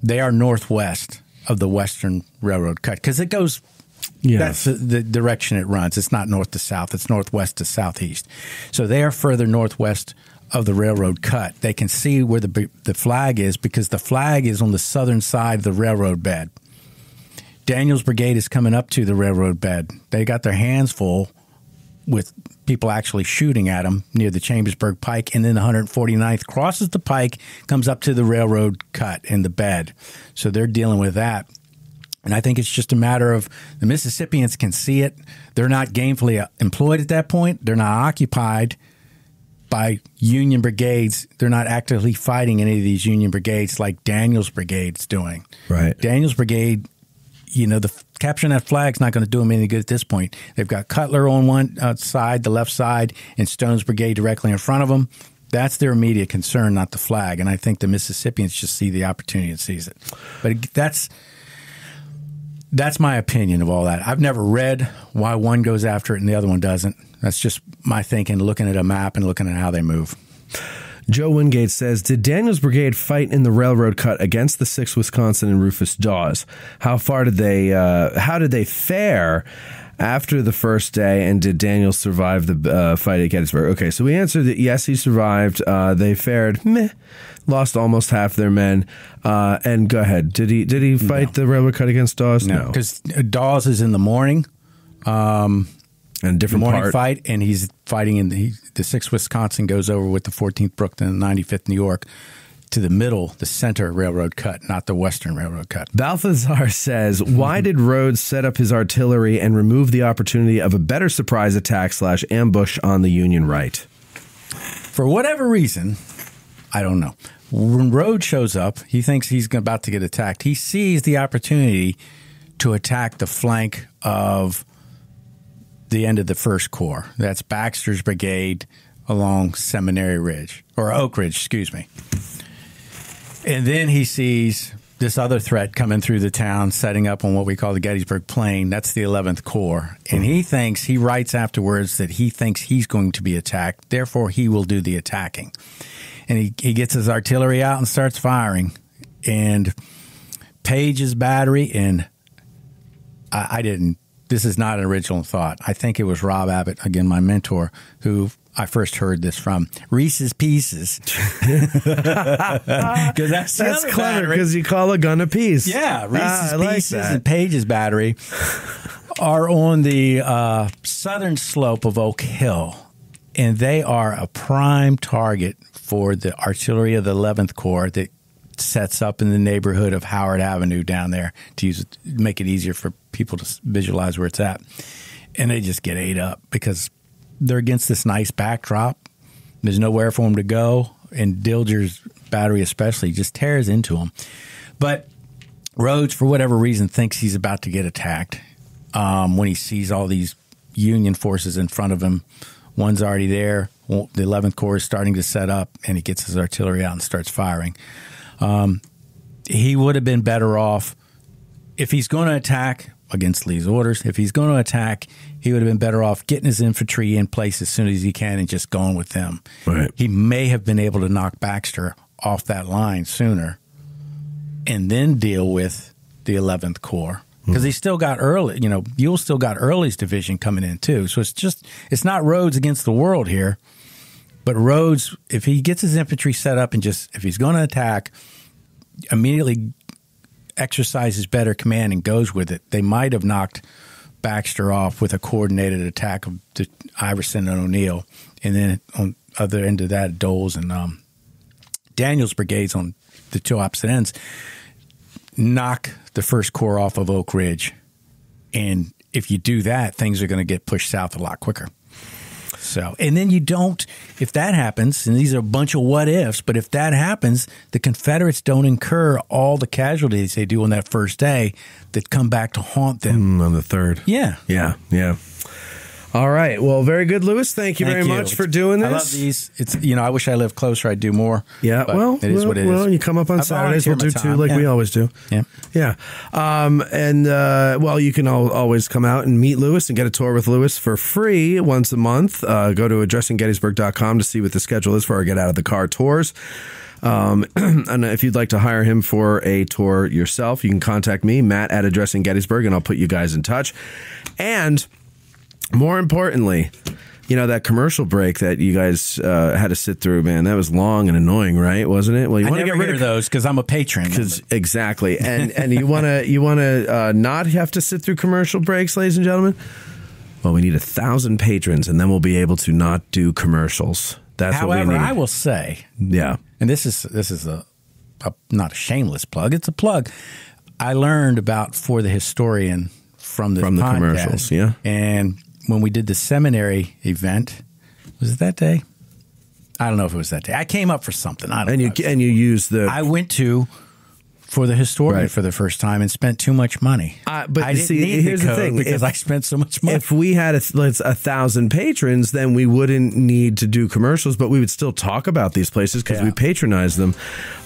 They are northwest of the Western Railroad cut because it goes. Yes. That's the, the direction it runs. It's not north to south. It's northwest to southeast. So they are further northwest of the railroad cut. They can see where the the flag is because the flag is on the southern side of the railroad bed. Daniels Brigade is coming up to the railroad bed. They got their hands full with people actually shooting at them near the Chambersburg Pike, and then the 149th crosses the pike, comes up to the railroad cut in the bed. So they're dealing with that. And I think it's just a matter of the Mississippians can see it. They're not gainfully uh, employed at that point. They're not occupied by Union brigades. They're not actively fighting any of these Union brigades like Daniel's brigade's doing. Right. Daniel's brigade, you know, the capturing that flag's not going to do them any good at this point. They've got Cutler on one uh, side, the left side, and Stone's brigade directly in front of them. That's their immediate concern, not the flag. And I think the Mississippians just see the opportunity and seize it. But that's that's my opinion of all that. I've never read why one goes after it and the other one doesn't. That's just my thinking, looking at a map and looking at how they move. Joe Wingate says, Did Daniels Brigade fight in the railroad cut against the 6th Wisconsin and Rufus Dawes? How far did they, uh, how did they fare after the first day, and did Daniel survive the uh, fight at Gettysburg? Okay, so we answered that yes, he survived. Uh, they fared meh, lost almost half their men. Uh, and go ahead, did he did he fight the railroad cut against Dawes? No, because Dawes is in the morning. Um, and different morning part. fight, and he's fighting in the the sixth Wisconsin goes over with the 14th Brooklyn and 95th New York to the middle, the center railroad cut, not the western railroad cut. Balthazar says, "Why did Rodes set up his artillery and remove the opportunity of a better surprise attack slash ambush on the Union right?" For whatever reason, I don't know. When Rodes shows up, he thinks he's about to get attacked. He sees the opportunity to attack the flank of the end of the First Corps. That's Baxter's brigade along Seminary Ridge or Oak Ridge, excuse me. And then he sees this other threat coming through the town, setting up on what we call the Gettysburg Plain. That's the 11th Corps. And he thinks, he writes afterwards that he thinks he's going to be attacked. Therefore, he will do the attacking. And he, he gets his artillery out and starts firing. And Page's battery, and I, I didn't, this is not an original thought. I think it was Rob Abbott, again, my mentor, who I first heard this from Reese's Pieces. Because that's, That's clever because you call a gun a piece. Yeah, Reese's Ah, like Pieces and Page's battery are on the uh, southern slope of Oak Hill, and they are a prime target for the artillery of the 11th Corps that sets up in the neighborhood of Howard Avenue down there to use make it easier for people to visualize where it's at. And they just get ate up because they're against this nice backdrop. There's nowhere for them to go, and Dilger's battery especially just tears into them. But Rodes, for whatever reason, thinks he's about to get attacked um, when he sees all these Union forces in front of him. One's already there. The 11th Corps is starting to set up, and he gets his artillery out and starts firing. Um, he would have been better off if he's going to attack against Lee's orders. If he's going to attack, he would have been better off getting his infantry in place as soon as he can and just going with them. Right. He may have been able to knock Baxter off that line sooner and then deal with the 11th Corps. Hmm. Because he still got early, you know, Ewell still got Early's division coming in too. So it's just, it's not Rodes against the world here. But Rodes, if he gets his infantry set up and just, if he's going to attack, immediately exercises better command and goes with it, they might have knocked Baxter off with a coordinated attack of Iverson and O'Neal, and then on other end of that, Doles and um, Daniels brigades on the two opposite ends knock the first corps off of Oak Ridge, and if you do that, things are going to get pushed south a lot quicker. So, and then you don't, if that happens, and these are a bunch of what ifs, but if that happens, the Confederates don't incur all the casualties they do on that first day that come back to haunt them. Mm, on the third. Yeah. Yeah, yeah. All right. Well, very good, Lewis. Thank you Thank very you. much for doing this. I love these. It's you know I wish I lived closer. I'd do more. Yeah, well, it is well, what it is. well, you come up on I Saturdays. We'll do my two, time. like we always do. Yeah. Yeah. Um, and, uh, well, you can al always come out and meet Lewis and get a tour with Lewis for free once a month. Uh, go to addressinggettysburg.com to see what the schedule is for our Get Out of the Car tours. Um, and if you'd like to hire him for a tour yourself, you can contact me, Matt at Addressing Gettysburg, and I'll put you guys in touch. And more importantly, you know that commercial break that you guys uh, had to sit through, man. That was long and annoying, right? Wasn't it? Well, you want to get rid of those because I'm a patron. because exactly, and and you want to you want to uh, not have to sit through commercial breaks, ladies and gentlemen. Well, we need a thousand patrons, and then we'll be able to not do commercials. That's what However, we need. I will say, yeah, and this is this is a, a not a shameless plug. It's a plug. I learned about for the historian from the From the podcast. commercials, yeah. And when we did the seminary event, was it that day? I don't know if it was that day. I came up for something. I don't and know. you and you use the. I went to for the historian Right. for the first time and spent too much money. Uh, but I didn't see, need here's the, the thing: because If- I spent so much money. If we had a, let's, a thousand patrons, then we wouldn't need to do commercials, but we would still talk about these places because we patronize them.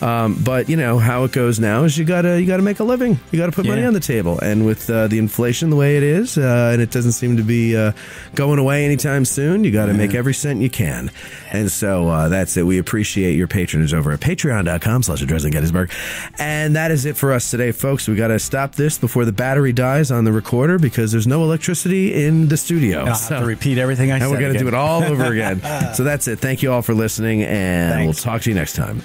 Um, but you know how it goes now is you gotta you gotta make a living. You gotta put money on the table, and with uh, the inflation the way it is, uh, and it doesn't seem to be uh, going away anytime soon, you got to make every cent you can. And so uh, that's it. We appreciate your patronage over at Patreon.com/slash Addressing Gettysburg, and that is it for us today, folks. We got to stop this before the battery dies on the recorder because there's no electricity in the studio. I'll have to repeat everything I and said. we're going to do it all over again. so that's it. Thank you all for listening, and we'll talk to you next time.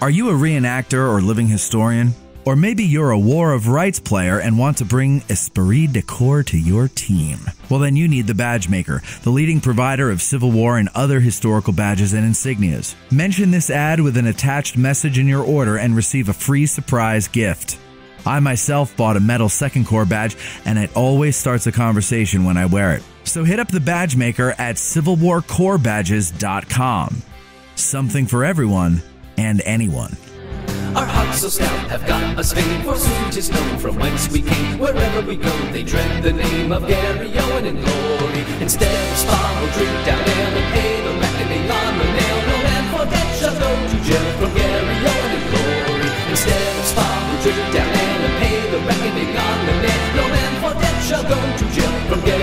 Are you a reenactor or living historian? Or maybe you're a War of Rights player and want to bring esprit de corps to your team. Well, then you need the Badge Maker, the leading provider of Civil War and other historical badges and insignias. Mention this ad with an attached message in your order and receive a free surprise gift. I myself bought a metal Second Corps badge, and it always starts a conversation when I wear it. So hit up the Badge Maker at civilwarcorebadges.com. Something for everyone and anyone. Our hearts so stout have got us famed, for soon to known from whence we came. Wherever we go, they dread the name of Garryowen and glory. Instead of spa, we'll drink down ale and ale, the reckoning on the nail. No man for shall go to jail from Gary Owen and glory. Instead of spa, we'll drink down ale and ale, the reckoning on the nail. No man for shall go to jail from Gary